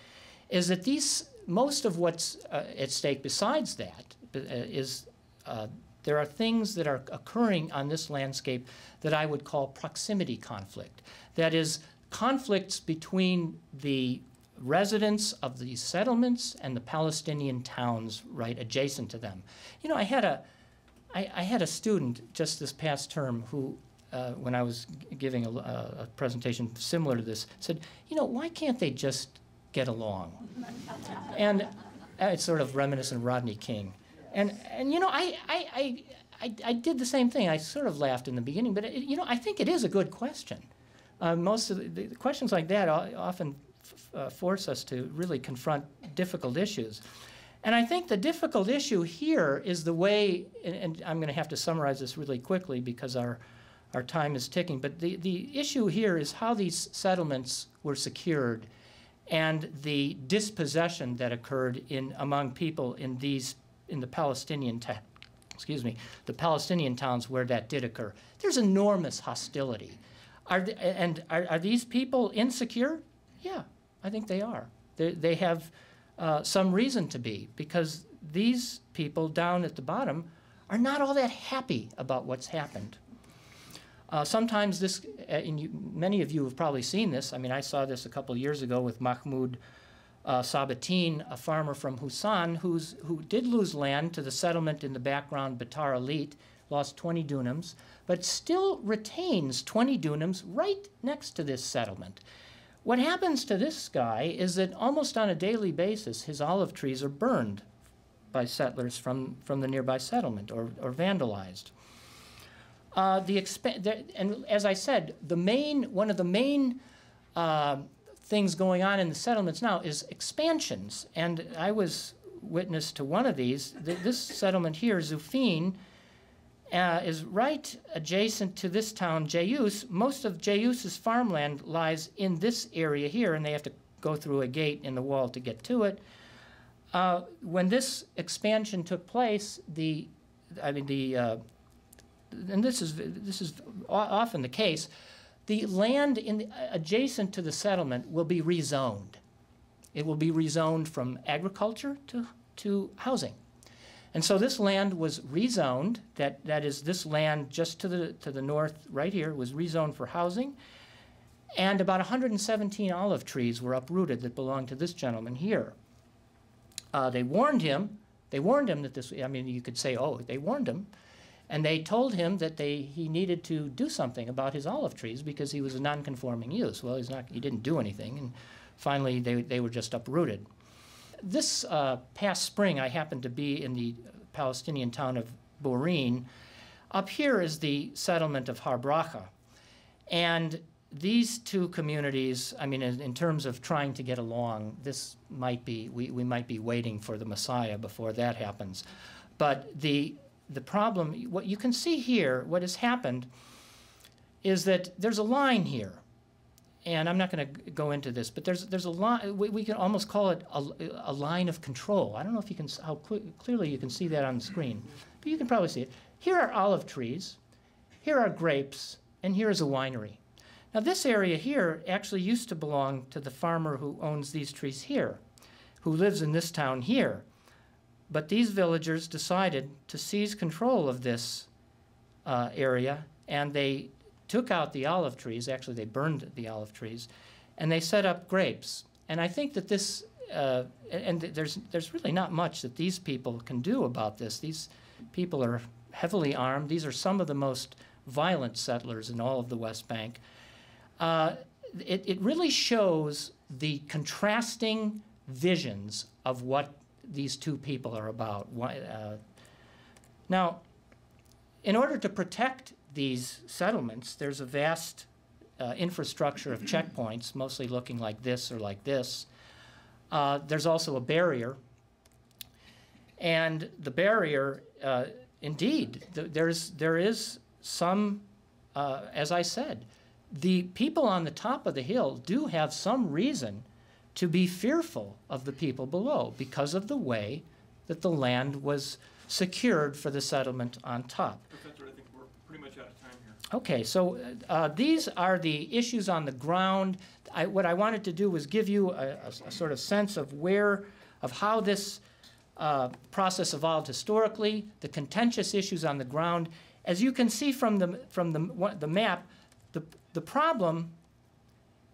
Speaker 3: is that these, most of what's uh, at stake besides that uh, is uh, there are things that are occurring on this landscape that I would call proximity conflict. That is, conflicts between the residents of these settlements and the Palestinian towns right adjacent to them. You know, I had a, I, I had a student just this past term who, uh, when I was giving a, a presentation similar to this, said, you know, why can't they just get along? and uh, it's sort of reminiscent of Rodney King. And, and you know, I, I, I, I, I did the same thing. I sort of laughed in the beginning, but, it, you know, I think it is a good question. Uh, most of the, the questions like that often uh, force us to really confront difficult issues. And I think the difficult issue here is the way, and, and I'm going to have to summarize this really quickly because our, our time is ticking, but the, the issue here is how these settlements were secured and the dispossession that occurred in, among people in these, in the Palestinian, excuse me, the Palestinian towns where that did occur. There's enormous hostility. Are and are, are these people insecure? Yeah, I think they are. They, they have uh, some reason to be because these people down at the bottom are not all that happy about what's happened. Uh, sometimes this, and you, many of you have probably seen this. I mean, I saw this a couple of years ago with Mahmoud uh, Sabatin, a farmer from Husan, who's, who did lose land to the settlement in the background, Beitar Illit, lost 20 dunams, but still retains 20 dunams right next to this settlement. What happens to this guy is that almost on a daily basis, his olive trees are burned by settlers from, from the nearby settlement or, or vandalized. Uh, the expa- there, and as I said, the main one of the main uh, things going on in the settlements now is expansions, and I was witness to one of these. Th- this settlement here, Zufin, uh, is right adjacent to this town, Jayus. Most of Jayus's farmland lies in this area here, and they have to go through a gate in the wall to get to it. Uh, when this expansion took place, the, I mean, the, uh, and this is this is often the case, the land in the, adjacent to the settlement will be rezoned. It will be rezoned from agriculture to to housing. And so this land was rezoned, that, that is, this land just to the, to the north, right here, was rezoned for housing. And about 117 olive trees were uprooted that belonged to this gentleman here. Uh, they warned him, they warned him that this, I mean, you could say, oh, they warned him. And they told him that they, he needed to do something about his olive trees because he was a non-conforming use. Well, he's not, he didn't do anything, and finally they, they were just uprooted. This uh, past spring, I happened to be in the Palestinian town of Burin. Up here is the settlement of Har Bracha. And these two communities, I mean, in, in terms of trying to get along, this might be, we, we might be waiting for the Messiah before that happens. But the, the problem, what you can see here, what has happened is that there's a line here and I'm not going to go into this, but there's there's a lot. We, we can almost call it a, a line of control. I don't know if you can how cle clearly you can see that on the screen, but you can probably see it. Here are olive trees, here are grapes, and here is a winery. Now this area here actually used to belong to the farmer who owns these trees here, who lives in this town here. But these villagers decided to seize control of this uh, area, and they took out the olive trees. Actually, they burned the olive trees, and they set up grapes. And I think that this, uh, and th- there's there's really not much that these people can do about this. These people are heavily armed. These are some of the most violent settlers in all of the West Bank. Uh, it, it really shows the contrasting visions of what these two people are about. Why- uh, Now, in order to protect these settlements, there's a vast uh, infrastructure of checkpoints, mostly looking like this or like this. Uh, there's also a barrier. And the barrier, uh, indeed, th- there's, there is some, uh, as I said, the people on the top of the hill do have some reason to be fearful of the people below because of the way that the land was secured for the settlement on top.
Speaker 4: Professor, I think we're pretty much out of time here.
Speaker 3: Okay, so uh, these are the issues on the ground. I, what I wanted to do was give you a, a- a sort of sense of where, of how this uh, process evolved historically, the contentious issues on the ground. As you can see from the from the what- the map, the the problem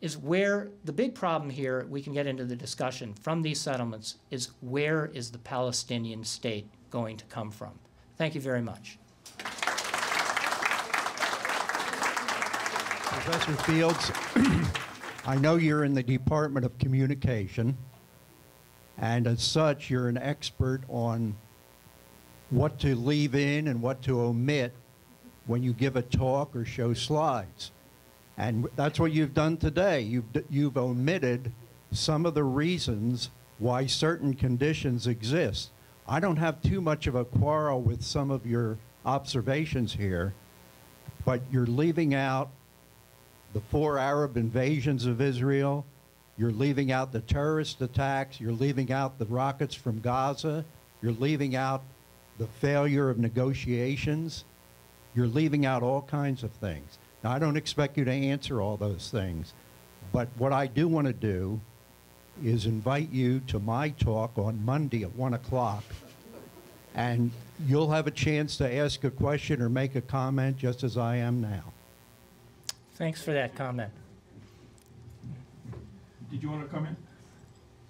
Speaker 3: is where the big problem here. We can get into the discussion from these settlements is where is the Palestinian state going to come from? Thank you very much.
Speaker 5: Professor Fields, I know you're in the Department of Communication, and as such, you're an expert on what to leave in and what to omit when you give a talk or show slides. And that's what you've done today. You've, you've omitted some of the reasons why certain conditions exist. I don't have too much of a quarrel with some of your observations here, but you're leaving out the four Arab invasions of Israel. You're leaving out the terrorist attacks. You're leaving out the rockets from Gaza. You're leaving out the failure of negotiations. You're leaving out all kinds of things. Now, I don't expect you to answer all those things, but what I do want to do is invite you to my talk on Monday at 1 o'clock, and you'll have a chance to ask a question or make a comment just as I am now.
Speaker 3: Thanks for that comment.
Speaker 4: Did you want to come in?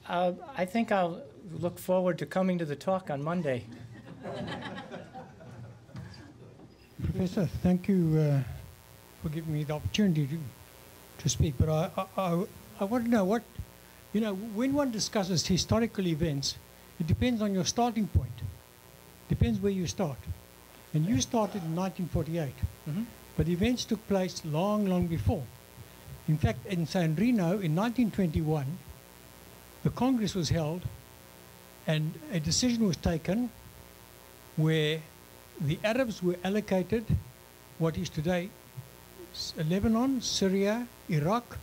Speaker 3: Uh, I think I'll look forward to coming to the talk on Monday.
Speaker 6: Professor, thank you uh, for giving me the opportunity to, to speak. But I, I, I, I want to know what, you know, when one discusses historical events, it depends on your starting point. Depends where you start. And you started in 1948,
Speaker 3: Mhm.
Speaker 6: But events took place long, long before. In fact, in San Remo in 1921, the Congress was held and a decision was taken where the Arabs were allocated what is today Lebanon, Syria, Iraq,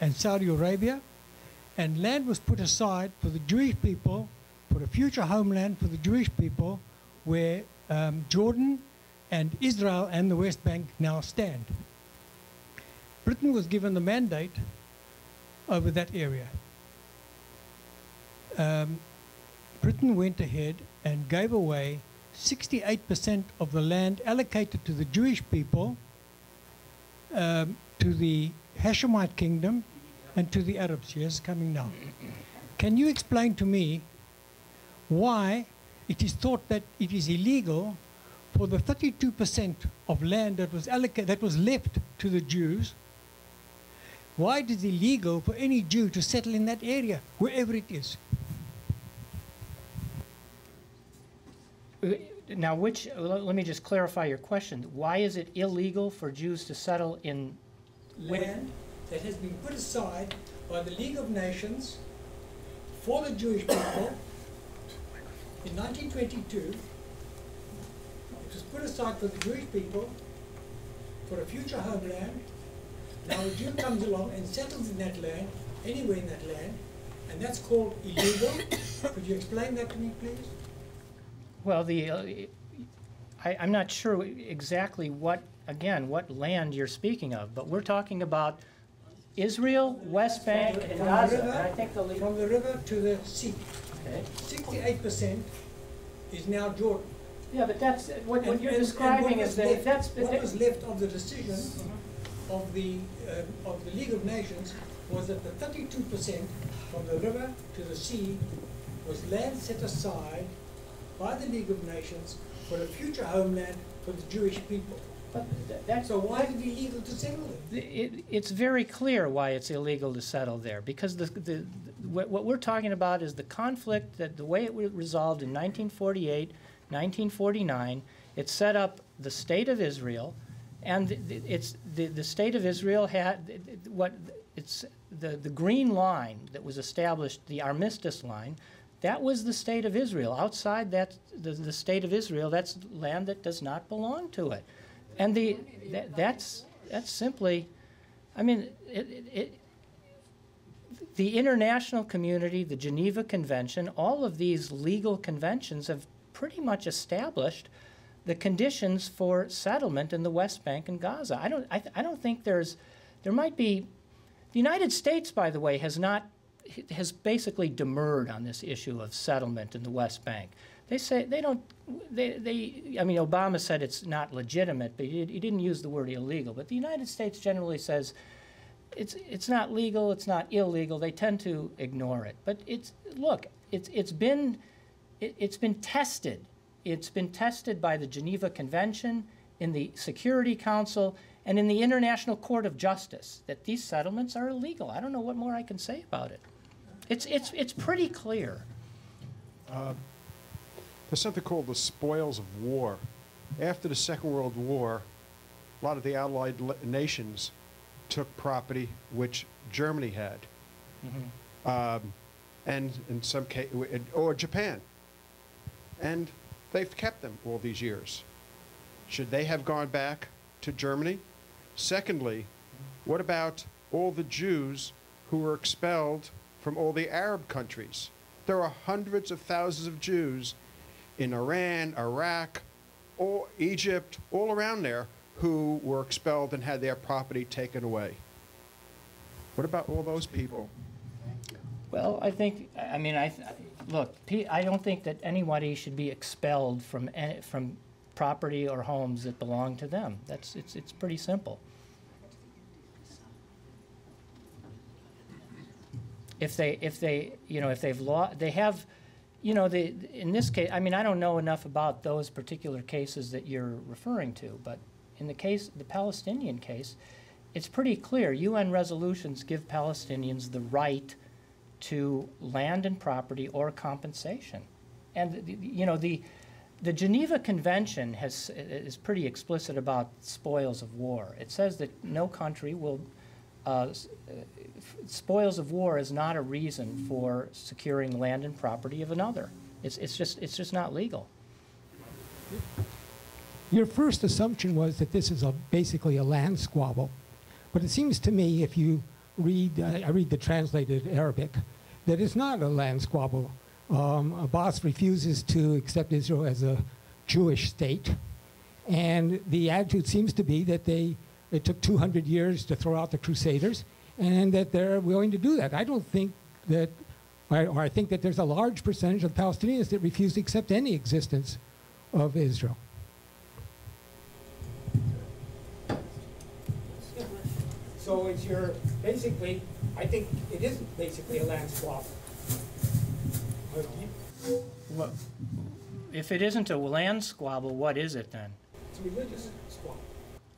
Speaker 6: and Saudi Arabia, and land was put aside for the Jewish people, for a future homeland for the Jewish people, where um, Jordan and Israel and the West Bank now stand. Britain was given the mandate over that area. Um, Britain went ahead and gave away 68% of the land allocated to the Jewish people, um, to the Hashemite kingdom, and to the Arabs. Yes, coming now. Can you explain to me why it is thought that it is illegal for the 32% of land that was allocated, that was left to the Jews? Why it is illegal for any Jew to settle in that area, wherever it is?
Speaker 3: Now, which, let me just clarify your question. Why is it illegal for Jews to settle in?
Speaker 6: Land that has been put aside by the League of Nations for the Jewish people in 1922. Put aside for the Jewish people for a future homeland. Now a Jew comes along and settles in that land, anywhere in that land, and that's called illegal. Could you explain that to me, please?
Speaker 3: Well, the, uh, I, I'm not sure exactly what, again, what land you're speaking of, but we're talking about Israel, West Bank, and Gaza.
Speaker 6: river-
Speaker 3: And I think the,
Speaker 6: From the river to the sea.
Speaker 3: okay.
Speaker 6: 68% is now Jordan.
Speaker 3: Yeah, but that's, what, what
Speaker 6: And-
Speaker 3: you're
Speaker 6: and- and
Speaker 3: describing
Speaker 6: what
Speaker 3: is
Speaker 6: was
Speaker 3: that,
Speaker 6: left-
Speaker 3: that's,
Speaker 6: What was left of the decision of the, um, of the League of Nations was that the thirty-two percent from the river to the sea was land set aside by the League of Nations for a future homeland for the Jewish people.
Speaker 3: But th- that's,
Speaker 7: So why is it illegal to settle it?
Speaker 3: it, it's very clear why it's illegal to settle there, because the, the, what, what we're talking about is the conflict that, the way it was resolved in 1948, 1949, it set up the state of Israel, and it's, the, the state of Israel had, what, it's, the, the green line that was established, the armistice line, that was the state of Israel. Outside that, the, the state of Israel, that's land that does not belong to it. And the, that, that's, that's simply, I mean, it, it, it, the international community, the Geneva Convention, all of these legal conventions have pretty much established the conditions for settlement in the West Bank and Gaza. I don't, I, I don't think there's, there might be, the United States, by the way, has not, has basically demurred on this issue of settlement in the West Bank. They say, they don't, they, they, I mean, Obama said it's not legitimate, but he, he didn't use the word illegal. But the United States generally says it's, it's not legal, it's not illegal. They tend to ignore it. But it's, look, it's, it's been, it, it's been tested. It's been tested by the Geneva Convention, in the Security Council, and in the International Court of Justice that these settlements are illegal. I don't know what more I can say about it. It's, it's, it's pretty clear.
Speaker 8: There's something called the spoils of war. After the Second World War, a lot of the Allied nations took property which Germany had, um, and in some case, or Japan, and they've kept them all these years. Should they have gone back to Germany? Secondly, what about all the Jews who were expelled from all the Arab countries? There are hundreds of thousands of Jews in Iran, Iraq, Egypt, all around there, who were expelled and had their property taken away. What about all those people?
Speaker 3: Well, I think, I mean, I, look, I don't think that anybody should be expelled from, any- from property or homes that belong to them. That's, it's, it's pretty simple. If they, if they, you know, if they've law, they have, you know, they, in this case, I mean, I don't know enough about those particular cases that you're referring to, but in the case, the Palestinian case, it's pretty clear. UN resolutions give Palestinians the right to land and property or compensation. And, you know, the, the Geneva Convention has, is pretty explicit about spoils of war. It says that no country will, uh, uh, spoils of war is not a reason for securing land and property of another. It's, it's just, it's just not legal.
Speaker 7: Your first assumption was that this is a, basically a land squabble. But it seems to me, if you read, I read the translated Arabic, that it's not a land squabble. Um, Abbas refuses to accept Israel as a Jewish state. And the attitude seems to be that they, it took 200 years to throw out the Crusaders and that they're willing to do that. I don't think that, or I think that there's a large percentage of Palestinians that refuse to accept any existence of Israel. So it's your, basically, I think it is basically a land squabble.
Speaker 3: Well, If it isn't a land squabble, what is it then?
Speaker 7: It's a religious squabble.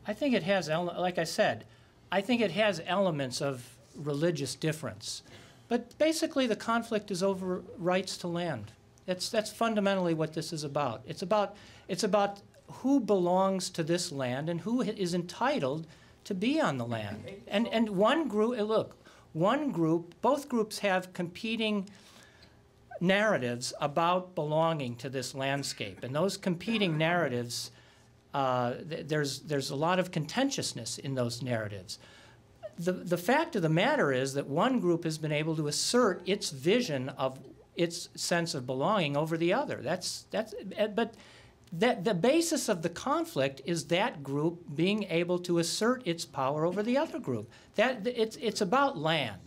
Speaker 3: I think it has, like I said, I think it has elements of religious difference. But basically, the conflict is over rights to land. That's, that's fundamentally what this is about. It's about, it's about who belongs to this land and who is entitled to be on the land. And, and one group, eh, look, one group, both groups have competing narratives about belonging to this landscape. And those competing narratives uh, th- there's, there's a lot of contentiousness in those narratives. The, the fact of the matter is that one group has been able to assert its vision of its sense of belonging over the other. That's, that's, eh, but that, the basis of the conflict is that group being able to assert its power over the other group. That, it's, it's about land.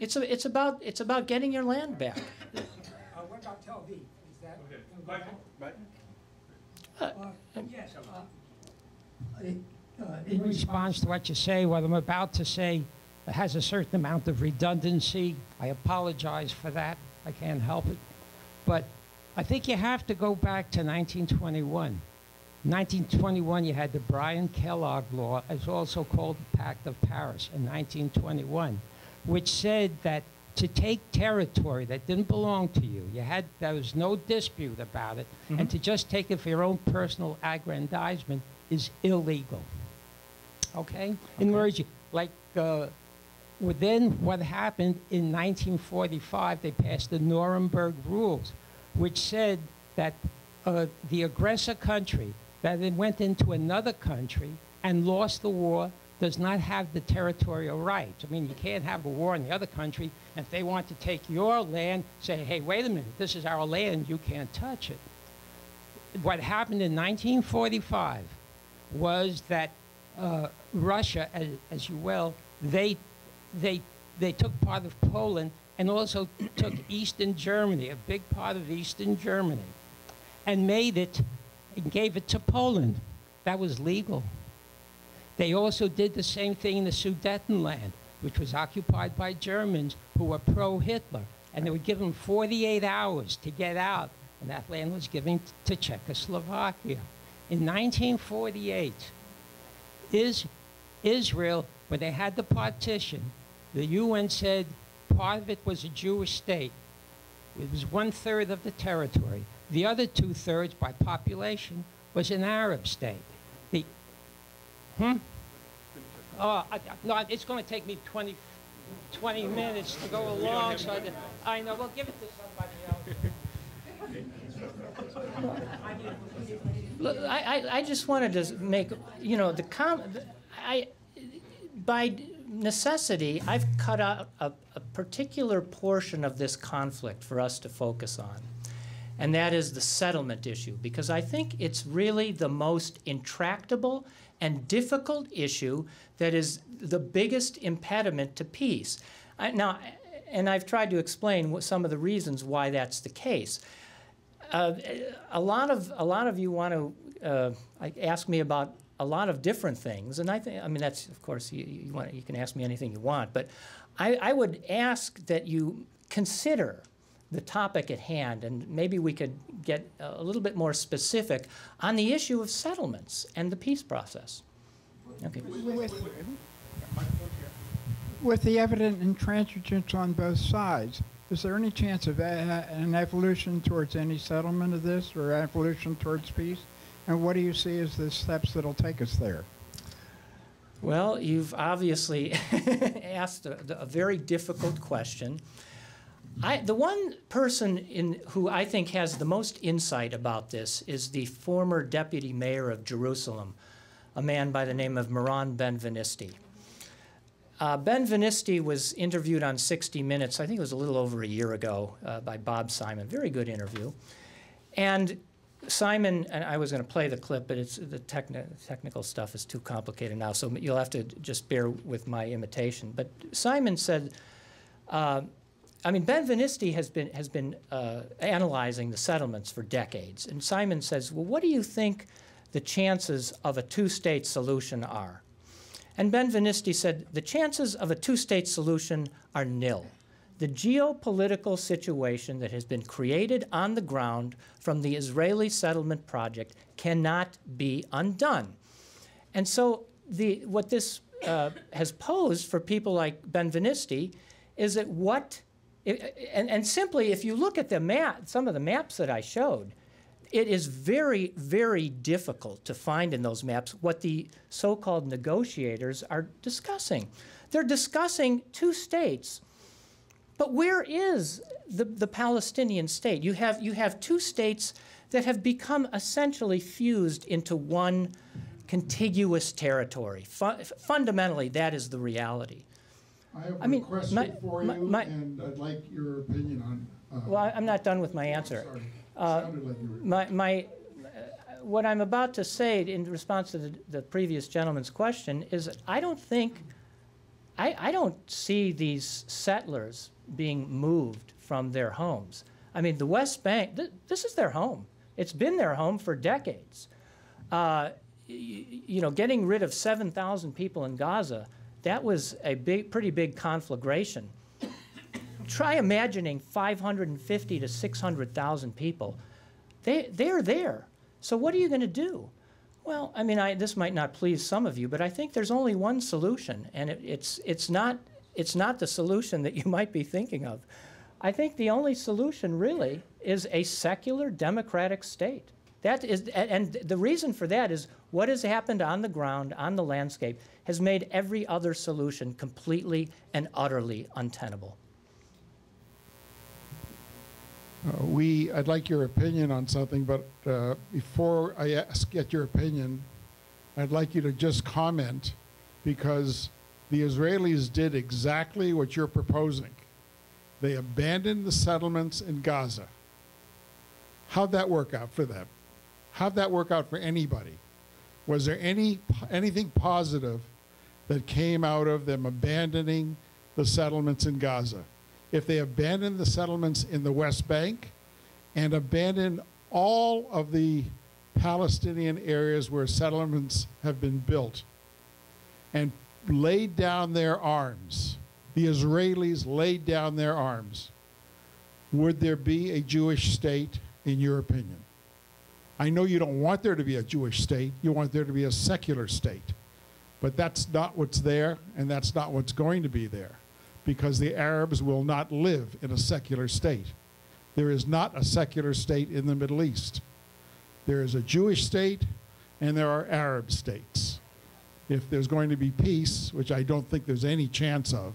Speaker 3: It's, a, it's, about, it's about getting your land back.
Speaker 7: Uh, what about Tel Aviv? Is that?
Speaker 4: Okay, Michael?
Speaker 7: Yes. uh, In response to what you say, what I'm about to say has a certain amount of redundancy. I apologize for that. I can't help it. But I think you have to go back to 1921 1921, you had the Briand Kellogg Law, as also called the Pact of Paris in 1921, which said that to take territory that didn't belong to you, you had there was no dispute about it, and to just take it for your own personal aggrandizement is illegal. Okay? In words, like uh, within what happened in 1945, they passed the Nuremberg Rules, which said that uh, the aggressor country that went into another country and lost the war does not have the territorial rights. I mean, you can't have a war in the other country, and if they want to take your land, say, hey, wait a minute, this is our land, you can't touch it. What happened in 1945 was that uh, Russia, as, as you well, they, they, they took part of Poland and also took Eastern Germany, a big part of Eastern Germany, and made it and gave it to Poland. That was legal. They also did the same thing in the Sudetenland, which was occupied by Germans who were pro-Hitler, and they were given 48 hours to get out, and that land was given to Czechoslovakia. In 1948, is Israel, when they had the partition, the UN said part of it was a Jewish state. It was one third of the territory. The other two thirds, by population, was an Arab state. The, hmm? Oh, I, no, it's going to take me 20, 20 minutes to go along. So I, know. Well, give it to somebody else.
Speaker 3: Look, I, I, I just wanted to make, you know, the com, I, by necessity, I've cut out a, a particular portion of this conflict for us to focus on. And that is the settlement issue, because I think it's really the most intractable and difficult issue that is the biggest impediment to peace. I, now, and I've tried to explain what some of the reasons why that's the case. Uh, a lot of a lot of you want to uh, ask me about a lot of different things, and I think I mean that's of course you, you want you can ask me anything you want, but I, I would ask that you consider the topic at hand, and maybe we could get a little bit more specific on the issue of settlements and the peace process. Okay.
Speaker 9: With, with the evident intransigence on both sides, is there any chance of a, an evolution towards any settlement of this or evolution towards peace? And what do you see as the steps that'll take us there?
Speaker 3: Well, you've obviously asked a, a, very difficult question. I, the one person in, who I think has the most insight about this is the former deputy mayor of Jerusalem, a man by the name of Meron Benvenisti. Uh, Benvenisti was interviewed on 60 Minutes, I think it was a little over a year ago, uh, by Bob Simon. Very good interview. And Simon, and I was going to play the clip, but it's, the techni technical stuff is too complicated now, so you'll have to just bear with my imitation. But Simon said, uh, I mean, Benvenisti has been, has been uh, analyzing the settlements for decades. And Simon says, well, what do you think the chances of a two-state solution are? And Benvenisti said, the chances of a two-state solution are nil. The geopolitical situation that has been created on the ground from the Israeli settlement project cannot be undone. And so the, what this uh, has posed for people like Benvenisti is that what, and, and simply if you look at the map, some of the maps that I showed, it is very, very difficult to find in those maps what the so-called negotiators are discussing. They're discussing two states, but where is the, the Palestinian state? You have, you have two states that have become essentially fused into one contiguous territory. Fu fundamentally, that is the reality.
Speaker 10: I have
Speaker 3: I
Speaker 10: a
Speaker 3: mean,
Speaker 10: question
Speaker 3: my-
Speaker 10: for
Speaker 3: my-
Speaker 10: you,
Speaker 3: my-
Speaker 10: and I'd like your opinion on. uh,
Speaker 3: Well, I'm not done with my answer.
Speaker 10: Sorry,
Speaker 3: Uh,
Speaker 10: like.
Speaker 3: My, my, uh, what I'm about to say in response to the, the previous gentleman's question is that I don't think, I, I don't see these settlers being moved from their homes. I mean, the West Bank, th this is their home. It's been their home for decades. Uh, you know, getting rid of 7,000 people in Gaza, that was a big, pretty big conflagration try imagining 550 to 600,000 people. They, they're there. So what are you going to do? Well, I mean, I, this might not please some of you, but I think there's only one solution, and it, it's, it's, not, it's not the solution that you might be thinking of. I think the only solution really is a secular democratic state. That is, and the reason for that is what has happened on the ground, on the landscape, has made every other solution completely and utterly untenable.
Speaker 10: Uh, We, I'd like your opinion on something, but uh, before I ask, get your opinion, I'd like you to just comment, because the Israelis did exactly what you're proposing. They abandoned the settlements in Gaza. How'd that work out for them? How'd that work out for anybody? Was there any, anything positive that came out of them abandoning the settlements in Gaza? If they abandoned the settlements in the West Bank and abandoned all of the Palestinian areas where settlements have been built and laid down their arms, the Israelis laid down their arms, would there be a Jewish state, in your opinion? I know you don't want there to be a Jewish state, you want there to be a secular state. But that's not what's there, and that's not what's going to be there, because the Arabs will not live in a secular state. There is not a secular state in the Middle East. There is a Jewish state, and there are Arab states. If there's going to be peace, which I don't think there's any chance of,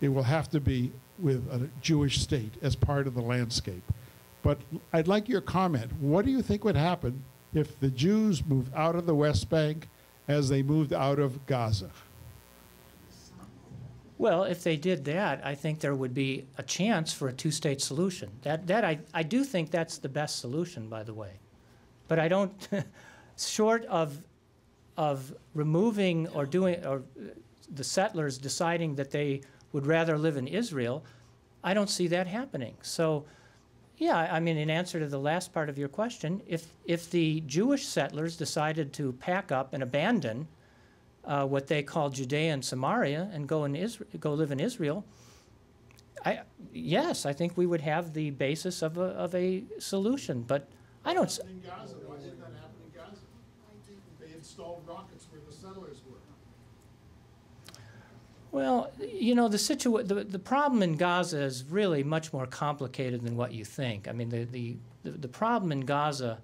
Speaker 10: it will have to be with a Jewish state as part of the landscape. But I'd like your comment. What do you think would happen if the Jews moved out of the West Bank as they moved out of Gaza?
Speaker 3: Well, if they did that, I think there would be a chance for a two-state solution. That, that I, I do think that's the best solution, by the way. But I don't, short of, of removing or doing, or the settlers deciding that they would rather live in Israel, I don't see that happening. So, yeah, I mean, in answer to the last part of your question, if, if the Jewish settlers decided to pack up and abandon uh, what they call Judea and Samaria and go in Israel, go live in Israel, I, yes, I think we would have the basis of a, of a solution. But I don't. s-
Speaker 10: In Gaza, why didn't that happen in Gaza? They installed rockets where the settlers were.
Speaker 3: Well, you know, the, situa- the, the problem in Gaza is really much more complicated than what you think. I mean, the, the, the, the problem in Gaza,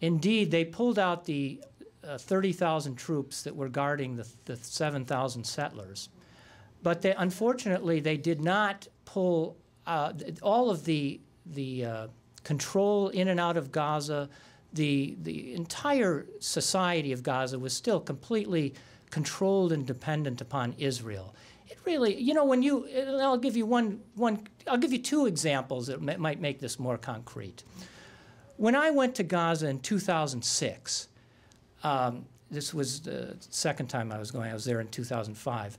Speaker 3: indeed, they pulled out the uh, 30,000 troops that were guarding the, the 7,000 settlers. But they, unfortunately, they did not pull uh, all of the, the uh, control in and out of Gaza. The, the entire society of Gaza was still completely controlled and dependent upon Israel. It really, you know, when you, I'll give you one, one, I'll give you two examples that might make this more concrete. When I went to Gaza in 2006, um, this was the second time I was going. I was there in 2005.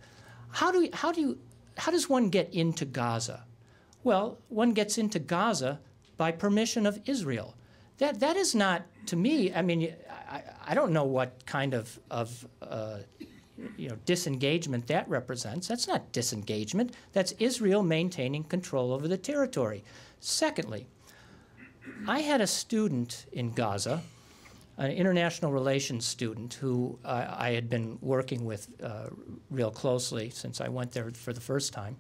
Speaker 3: How do how do you how does one get into Gaza? Well, one gets into Gaza by permission of Israel. That that is not to me. I mean, I, I don't know what kind of of uh, you know disengagement that represents. That's not disengagement. That's Israel maintaining control over the territory. Secondly, I had a student in Gaza an international relations student who uh, I had been working with uh, real closely since I went there for the first time.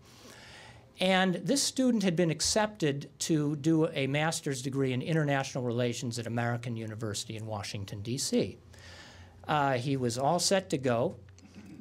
Speaker 3: And this student had been accepted to do a master's degree in international relations at American University in Washington, D.C. Uh, he was all set to go,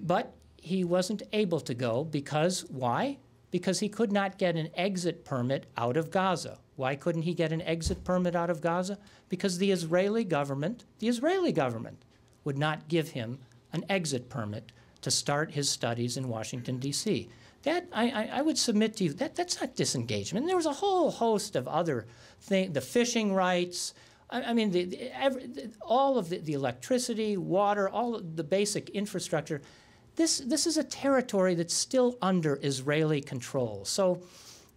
Speaker 3: but he wasn't able to go because why? Because he could not get an exit permit out of Gaza. Why couldn't he get an exit permit out of Gaza? Because the Israeli government, the Israeli government, would not give him an exit permit to start his studies in Washington, D.C. That, I, I, would submit to you, that, that's not disengagement. And there was a whole host of other things, the fishing rights, I, I mean, the, the, every, the, all of the, the electricity, water, all of the basic infrastructure. This, this is a territory that's still under Israeli control. So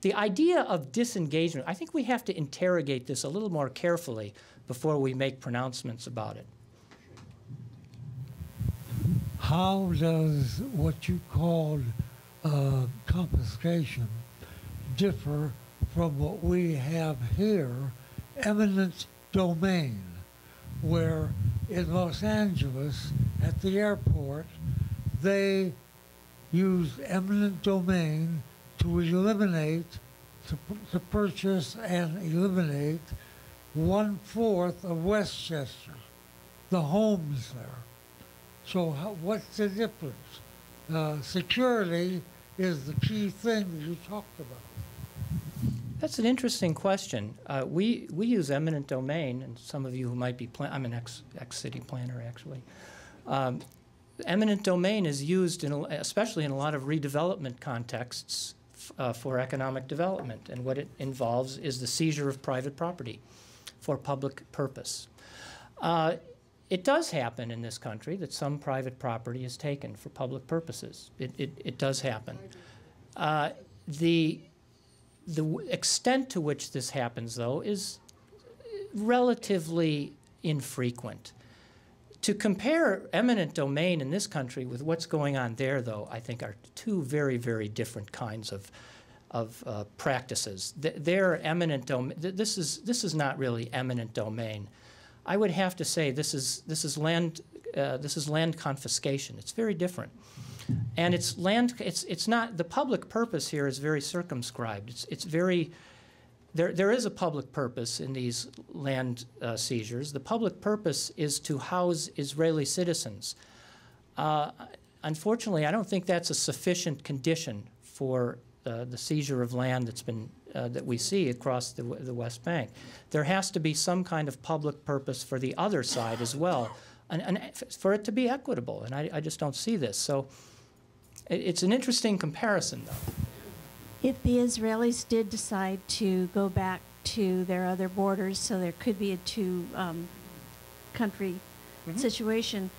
Speaker 3: the idea of disengagement, I think we have to interrogate this a little more carefully before we make pronouncements about it.
Speaker 6: How does what you called uh, confiscation differ from what we have here, eminent domain, where
Speaker 11: in Los Angeles at the airport, they use eminent domain to eliminate, to, to purchase and eliminate one fourth of Westchester, the homes there. So how, what's the difference? Uh, security is the key thing that you talked about.
Speaker 3: That's an interesting question. Uh, we, we use eminent domain, and some of you who might be, I'm an ex, ex-city planner, actually. Um, eminent domain is used, in, a- especially in a lot of redevelopment contexts, uh, for economic development. And what it involves is the seizure of private property for public purpose. Uh, it does happen in this country that some private property is taken for public purposes. It, it, it does happen. Uh, the the extent to which this happens, though, is relatively infrequent. To compare eminent domain in this country with what's going on there, though, I think are two very, very different kinds of, of uh, practices. Th- Their eminent domain, th- this is, this is not really eminent domain. I would have to say this is, this is land, uh, this is land confiscation. It's very different. And it's land, it's, it's not, the public purpose here is very circumscribed. It's, it's very, there, there is a public purpose in these land uh, seizures. The public purpose is to house Israeli citizens. Uh, unfortunately, I don't think that's a sufficient condition for uh, the seizure of land that's been, uh, that we see across the, the West Bank. There has to be some kind of public purpose for the other side as well, and, and for it to be equitable, and I, I just don't see this. So it- it's an interesting comparison, though.
Speaker 12: If the Israelis did decide to go back to their other borders, so there could be a two um, country
Speaker 3: Mhm.
Speaker 12: situation,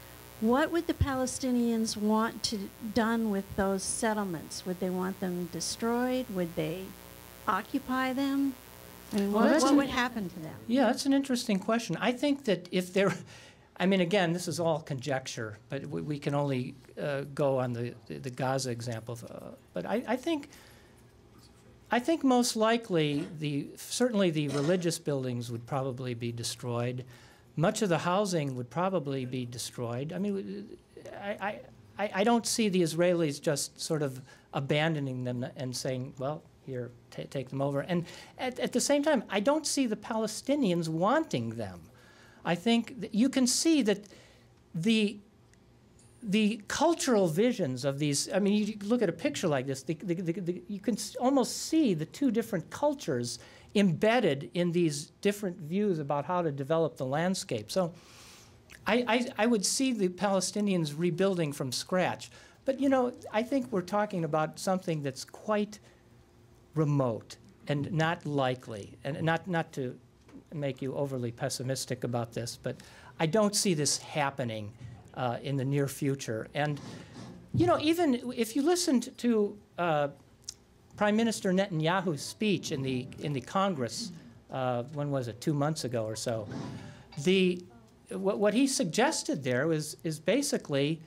Speaker 12: what would the Palestinians want to done with those settlements? Would they want them destroyed? Would they occupy them? I mean,
Speaker 3: Well,
Speaker 12: what, what
Speaker 3: an-
Speaker 12: would happen to them?
Speaker 3: Yeah, that's an interesting question. I think that if there, I mean, again, this is all conjecture, but we, we can only uh, go on the, the Gaza example. Uh, but I, I think, I think most likely the certainly the religious buildings would probably be destroyed. Much of the housing would probably be destroyed. I mean, I, I, I- don't see the Israelis just sort of abandoning them and saying, well, here, ta take them over. And at, at the same time, I don't see the Palestinians wanting them. I think you can see that the the cultural visions of these i mean you look at a picture like this the, the, the, you can almost see the two different cultures embedded in these different views about how to develop the landscape. So I, I, I would see the palestinians rebuilding from scratch. But you know i think we're talking about something that's quite remote and not likely. And not, not to make you overly pessimistic about this but i don't see this happening uh, in the near future. And, you know, even if you listened to uh, Prime Minister Netanyahu's speech in the, in the Congress, uh, when was it, two months ago or so, the, what, what he suggested there was, is basically,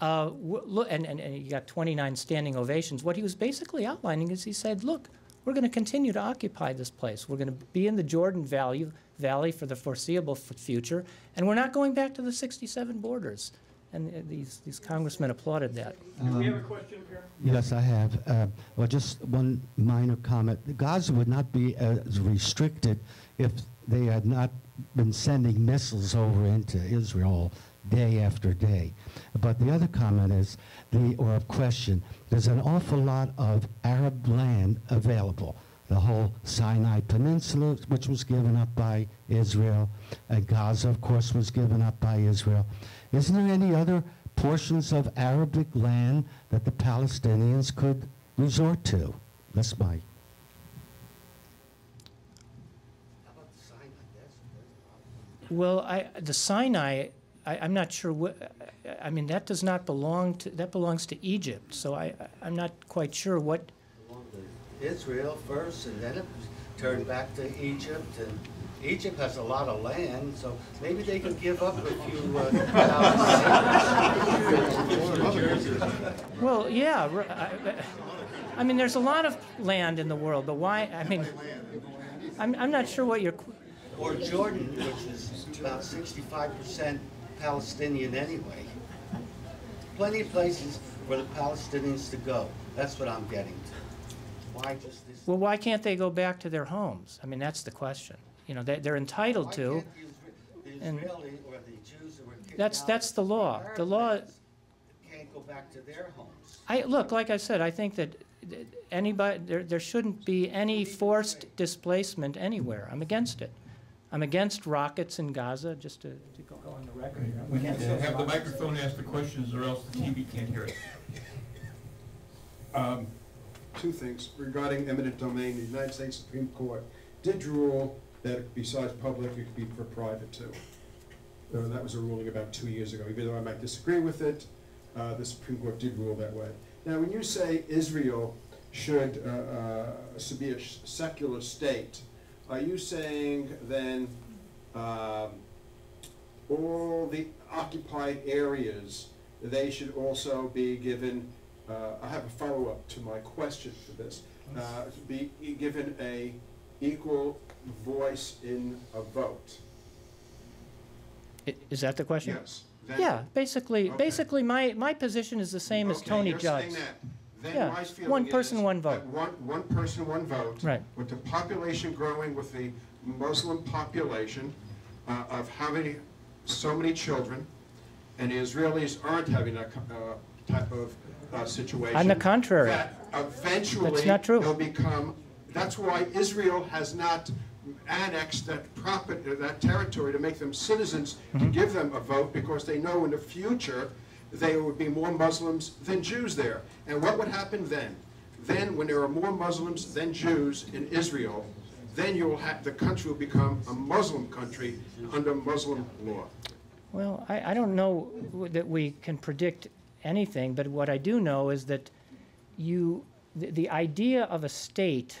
Speaker 3: uh, look, and, and, and you got 29 standing ovations. What he was basically outlining is he said, look, we're going to continue to occupy this place. We're going to be in the Jordan Valley, Valley for the foreseeable f- future, and we're not going back to the 67 borders. And uh, these, these congressmen applauded that.
Speaker 4: Do we have a question here?
Speaker 13: Yes, I have. Uh, Well, just one minor comment. Gaza would not be as restricted if they had not been sending missiles over into Israel day after day. But the other comment is, the or a question, there's an awful lot of Arab land available. The whole Sinai Peninsula, which was given up by Israel, and Gaza, of course, was given up by Israel. Isn't there any other portions of Arabic land that the Palestinians could resort to? That's my.
Speaker 3: Well, I, the Sinai, I, I'm not sure what, I mean, that does not belong to, that belongs to Egypt. So I, I'm not quite sure what,
Speaker 13: Israel first, and then it turned back to Egypt, and Egypt has a lot of land, so maybe they could give up a few. Uh,
Speaker 3: well, yeah. I mean, there's a lot of land in the world, but why, I mean, I'm, I'm not sure what you're,
Speaker 13: or Jordan, which is about 65% Palestinian anyway. Plenty of places for the Palestinians to go. That's what I'm getting. Why just this?
Speaker 3: Well, why can't they go back to their homes? I mean, that's the question. You know, they, they're entitled
Speaker 13: Why
Speaker 3: to.
Speaker 13: can't the Isra- The
Speaker 3: and-
Speaker 13: Israeli or the Jews who were kicked
Speaker 3: That's,
Speaker 13: out
Speaker 3: that's the law. The law,
Speaker 13: lands Can't go back to their homes.
Speaker 3: I, look, like I said, I think that that anybody, there, there shouldn't be any forced displacement anywhere. I'm against it. I'm against rockets in Gaza, just to, to go go on the record. here. I'm
Speaker 4: We need
Speaker 3: against
Speaker 4: to have the
Speaker 3: rockets.
Speaker 4: microphone ask the questions, or else the TV can't hear it.
Speaker 8: Um, Two things regarding eminent domain. The United States Supreme Court did rule that besides public, it could be for private too. Uh, That was a ruling about two years ago. Even though I might disagree with it, uh, the Supreme Court did rule that way. Now, when you say Israel should uh, uh, should be a secular state, are you saying then um, all the occupied areas, they should also be given, I have a follow-up to my question for this, uh, be given a equal voice in a vote?
Speaker 3: Is that the question?
Speaker 8: Yes.
Speaker 3: Yeah, basically,
Speaker 8: Okay.
Speaker 3: basically, my, my position is the same as Tony
Speaker 8: you're
Speaker 3: Judt's.
Speaker 8: saying that. Then
Speaker 3: Yeah, one person, one vote.
Speaker 8: One, one person, one vote.
Speaker 3: Right.
Speaker 8: With the population growing, with the Muslim population, uh, of having so many children, and the Israelis aren't having that uh, type of uh, situation.
Speaker 3: On the contrary.
Speaker 8: That eventually.
Speaker 3: That's not true.
Speaker 8: They'll become, that's why Israel has not annexed that property, that territory to make them citizens, to
Speaker 3: Mm-hmm.
Speaker 8: give them a vote, because they know in the future, there would be more Muslims than Jews there. And what would happen then? Then, when there are more Muslims than Jews in Israel, then you will have, the country will become a Muslim country under Muslim law.
Speaker 3: Well, I, I don't know that we can predict anything, but what I do know is that you, the, the idea of a state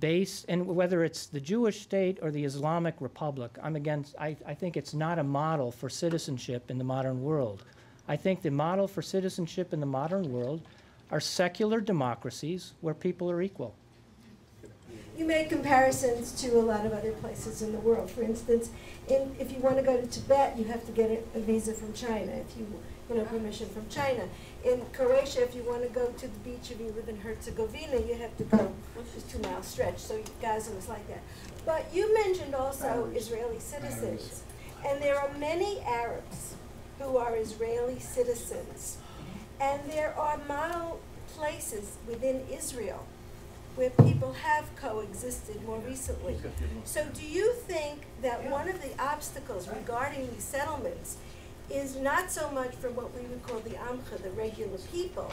Speaker 3: based, and whether it's the Jewish state or the Islamic Republic, I'm against, I, I think it's not a model for citizenship in the modern world. I think the model for citizenship in the modern world are secular democracies where people are equal.
Speaker 14: You made comparisons to a lot of other places in the world. For instance, in, if you want to go to Tibet, you have to get a, a visa from China, if you, you know, permission from China. In Croatia, if you want to go to the beach, if you live in Herzegovina, you have to go, which is two mile stretch, so Gaza was like that. But you mentioned also Israeli citizens, and there are many Arabs who are Israeli citizens, and there are model places within Israel where people have coexisted more recently. So do you think that one of the obstacles regarding these settlements is not so much from what we would call the Amcha, the regular people,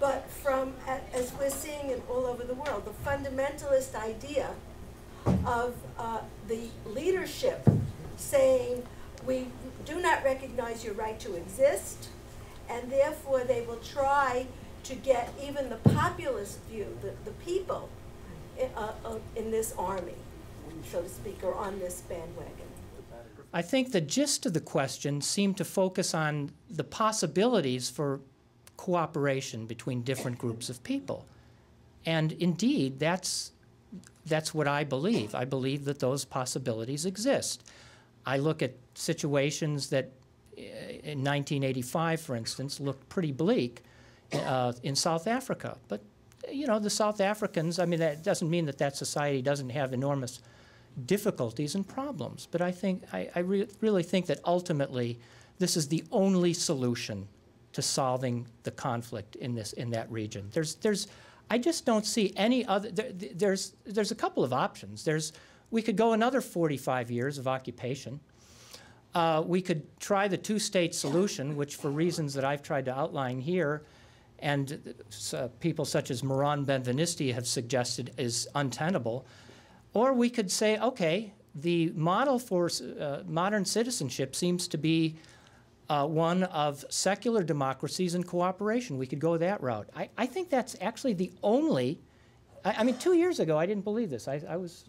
Speaker 14: but from, as we're seeing it all over the world, the fundamentalist idea of uh, the leadership saying, we do not recognize your right to exist, and therefore they will try to get even the populist view, the, the people, uh, uh, in this army, so to speak, or on this bandwagon.
Speaker 3: I think the gist of the question seemed to focus on the possibilities for cooperation between different groups of people. And indeed, that's, that's what I believe. I believe that those possibilities exist. I look at situations that uh, in 1985, for instance, looked pretty bleak uh, in South Africa. But, you know, the South Africans, I mean, that doesn't mean that that society doesn't have enormous difficulties and problems. But I think I, I re- really think that ultimately this is the only solution to solving the conflict in this in that region. There's there's I just don't see any other. There, there's there's a couple of options. There's we could go another 45 years of occupation. Uh, we could try the two-state solution, which, for reasons that I've tried to outline here, and uh, people such as Meron Benvenisti have suggested, is untenable. Or we could say, okay, the model for uh, modern citizenship seems to be uh, one of secular democracies and cooperation. We could go that route. I, I think that's actually the only. I, I mean, two years ago, I didn't believe this. I, I was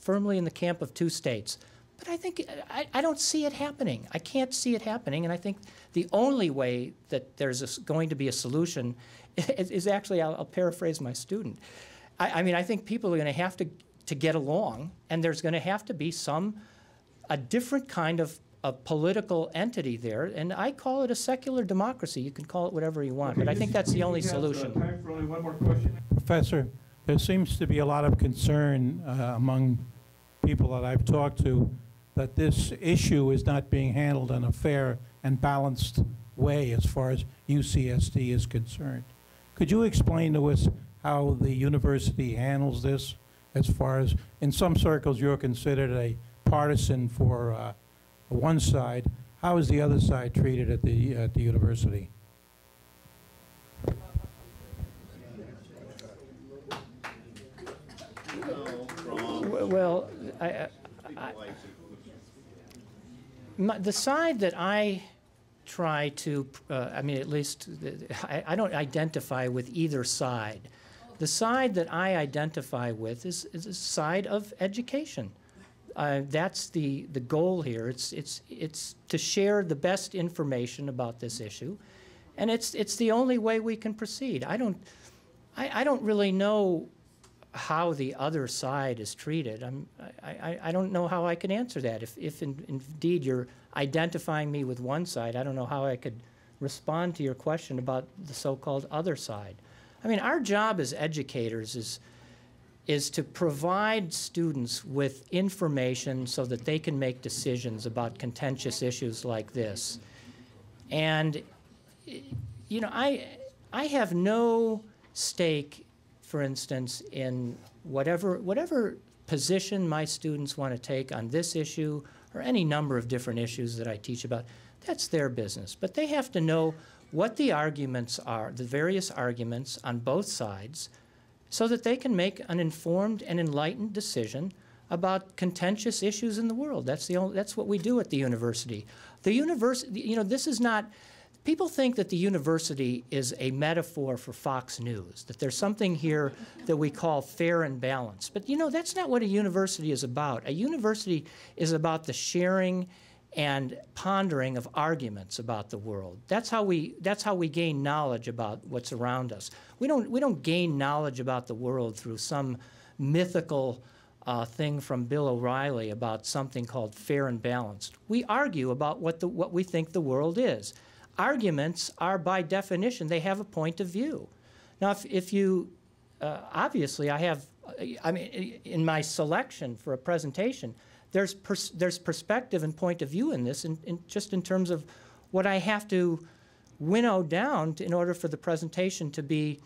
Speaker 3: firmly in the camp of two states. But I think I, I don't see it happening. I can't see it happening. And I think the only way that there's a going to be a solution is, is actually, I'll, I'll paraphrase my student. I mean, I think people are going to have to, to get along, and there's going to have to be some, a different kind of a political entity there, and I call it a secular democracy. You can call it whatever you want, but I think that's the only
Speaker 4: We have, uh,
Speaker 3: solution.
Speaker 4: Time for only one more question.
Speaker 15: Professor, there seems to be a lot of concern uh, among people that I've talked to that this issue is not being handled in a fair and balanced way as far as UCSD is concerned. Could you explain to us how the university handles this as far as, in some circles, you're considered a partisan for uh, one side. How is the other side treated at the, at the university?
Speaker 3: Well, I, I, I- the side that I try to, uh, I mean, at least, I don't identify with either side. The side that I identify with is, is a side of education. Uh, that's the, the goal here. It's, it's, it's to share the best information about this issue, and it's, it's the only way we can proceed. I don't, I, I don't really know how the other side is treated. I'm, I, I, I don't know how I can answer that. If, if in, indeed you're identifying me with one side, I don't know how I could respond to your question about the so-called other side. I mean, our job as educators is, is to provide students with information so that they can make decisions about contentious issues like this. And, you know, I, I have no stake, for instance, in whatever, whatever position my students want to take on this issue or any number of different issues that I teach about. That's their business. But they have to know what the arguments are, the various arguments on both sides, so that they can make an informed and enlightened decision about contentious issues in the world. That's the only, that's what we do at the university. The university, you know, this is not. People think that the university is a metaphor for Fox News, that there's something here that we call fair and balanced. But you know, that's not what a university is about. A university is about the sharing and pondering of arguments about the world. That's how we that's how we gain knowledge about what's around us. We don't we don't gain knowledge about the world through some mythical uh, thing from Bill O'Reilly about something called fair and balanced. We argue about what the what we think the world is. Arguments are by definition they have a point of view. Now, if, if you uh, obviously I have I mean in my selection for a presentation there's pers- there's perspective and point of view in this, just in terms of what I have to winnow down to, in order for the presentation to be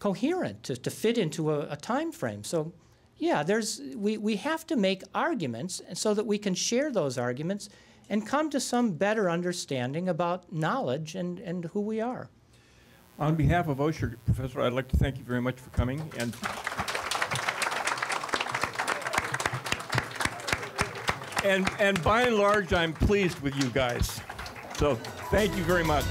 Speaker 3: coherent, to, to fit into a, a time frame. So, yeah, there's we, we have to make arguments so that we can share those arguments and come to some better understanding about knowledge and, and who we are.
Speaker 4: On behalf of Osher, Professor, I'd like to thank you very much for coming and and and by and large, I'm pleased with you guys. So thank you very much.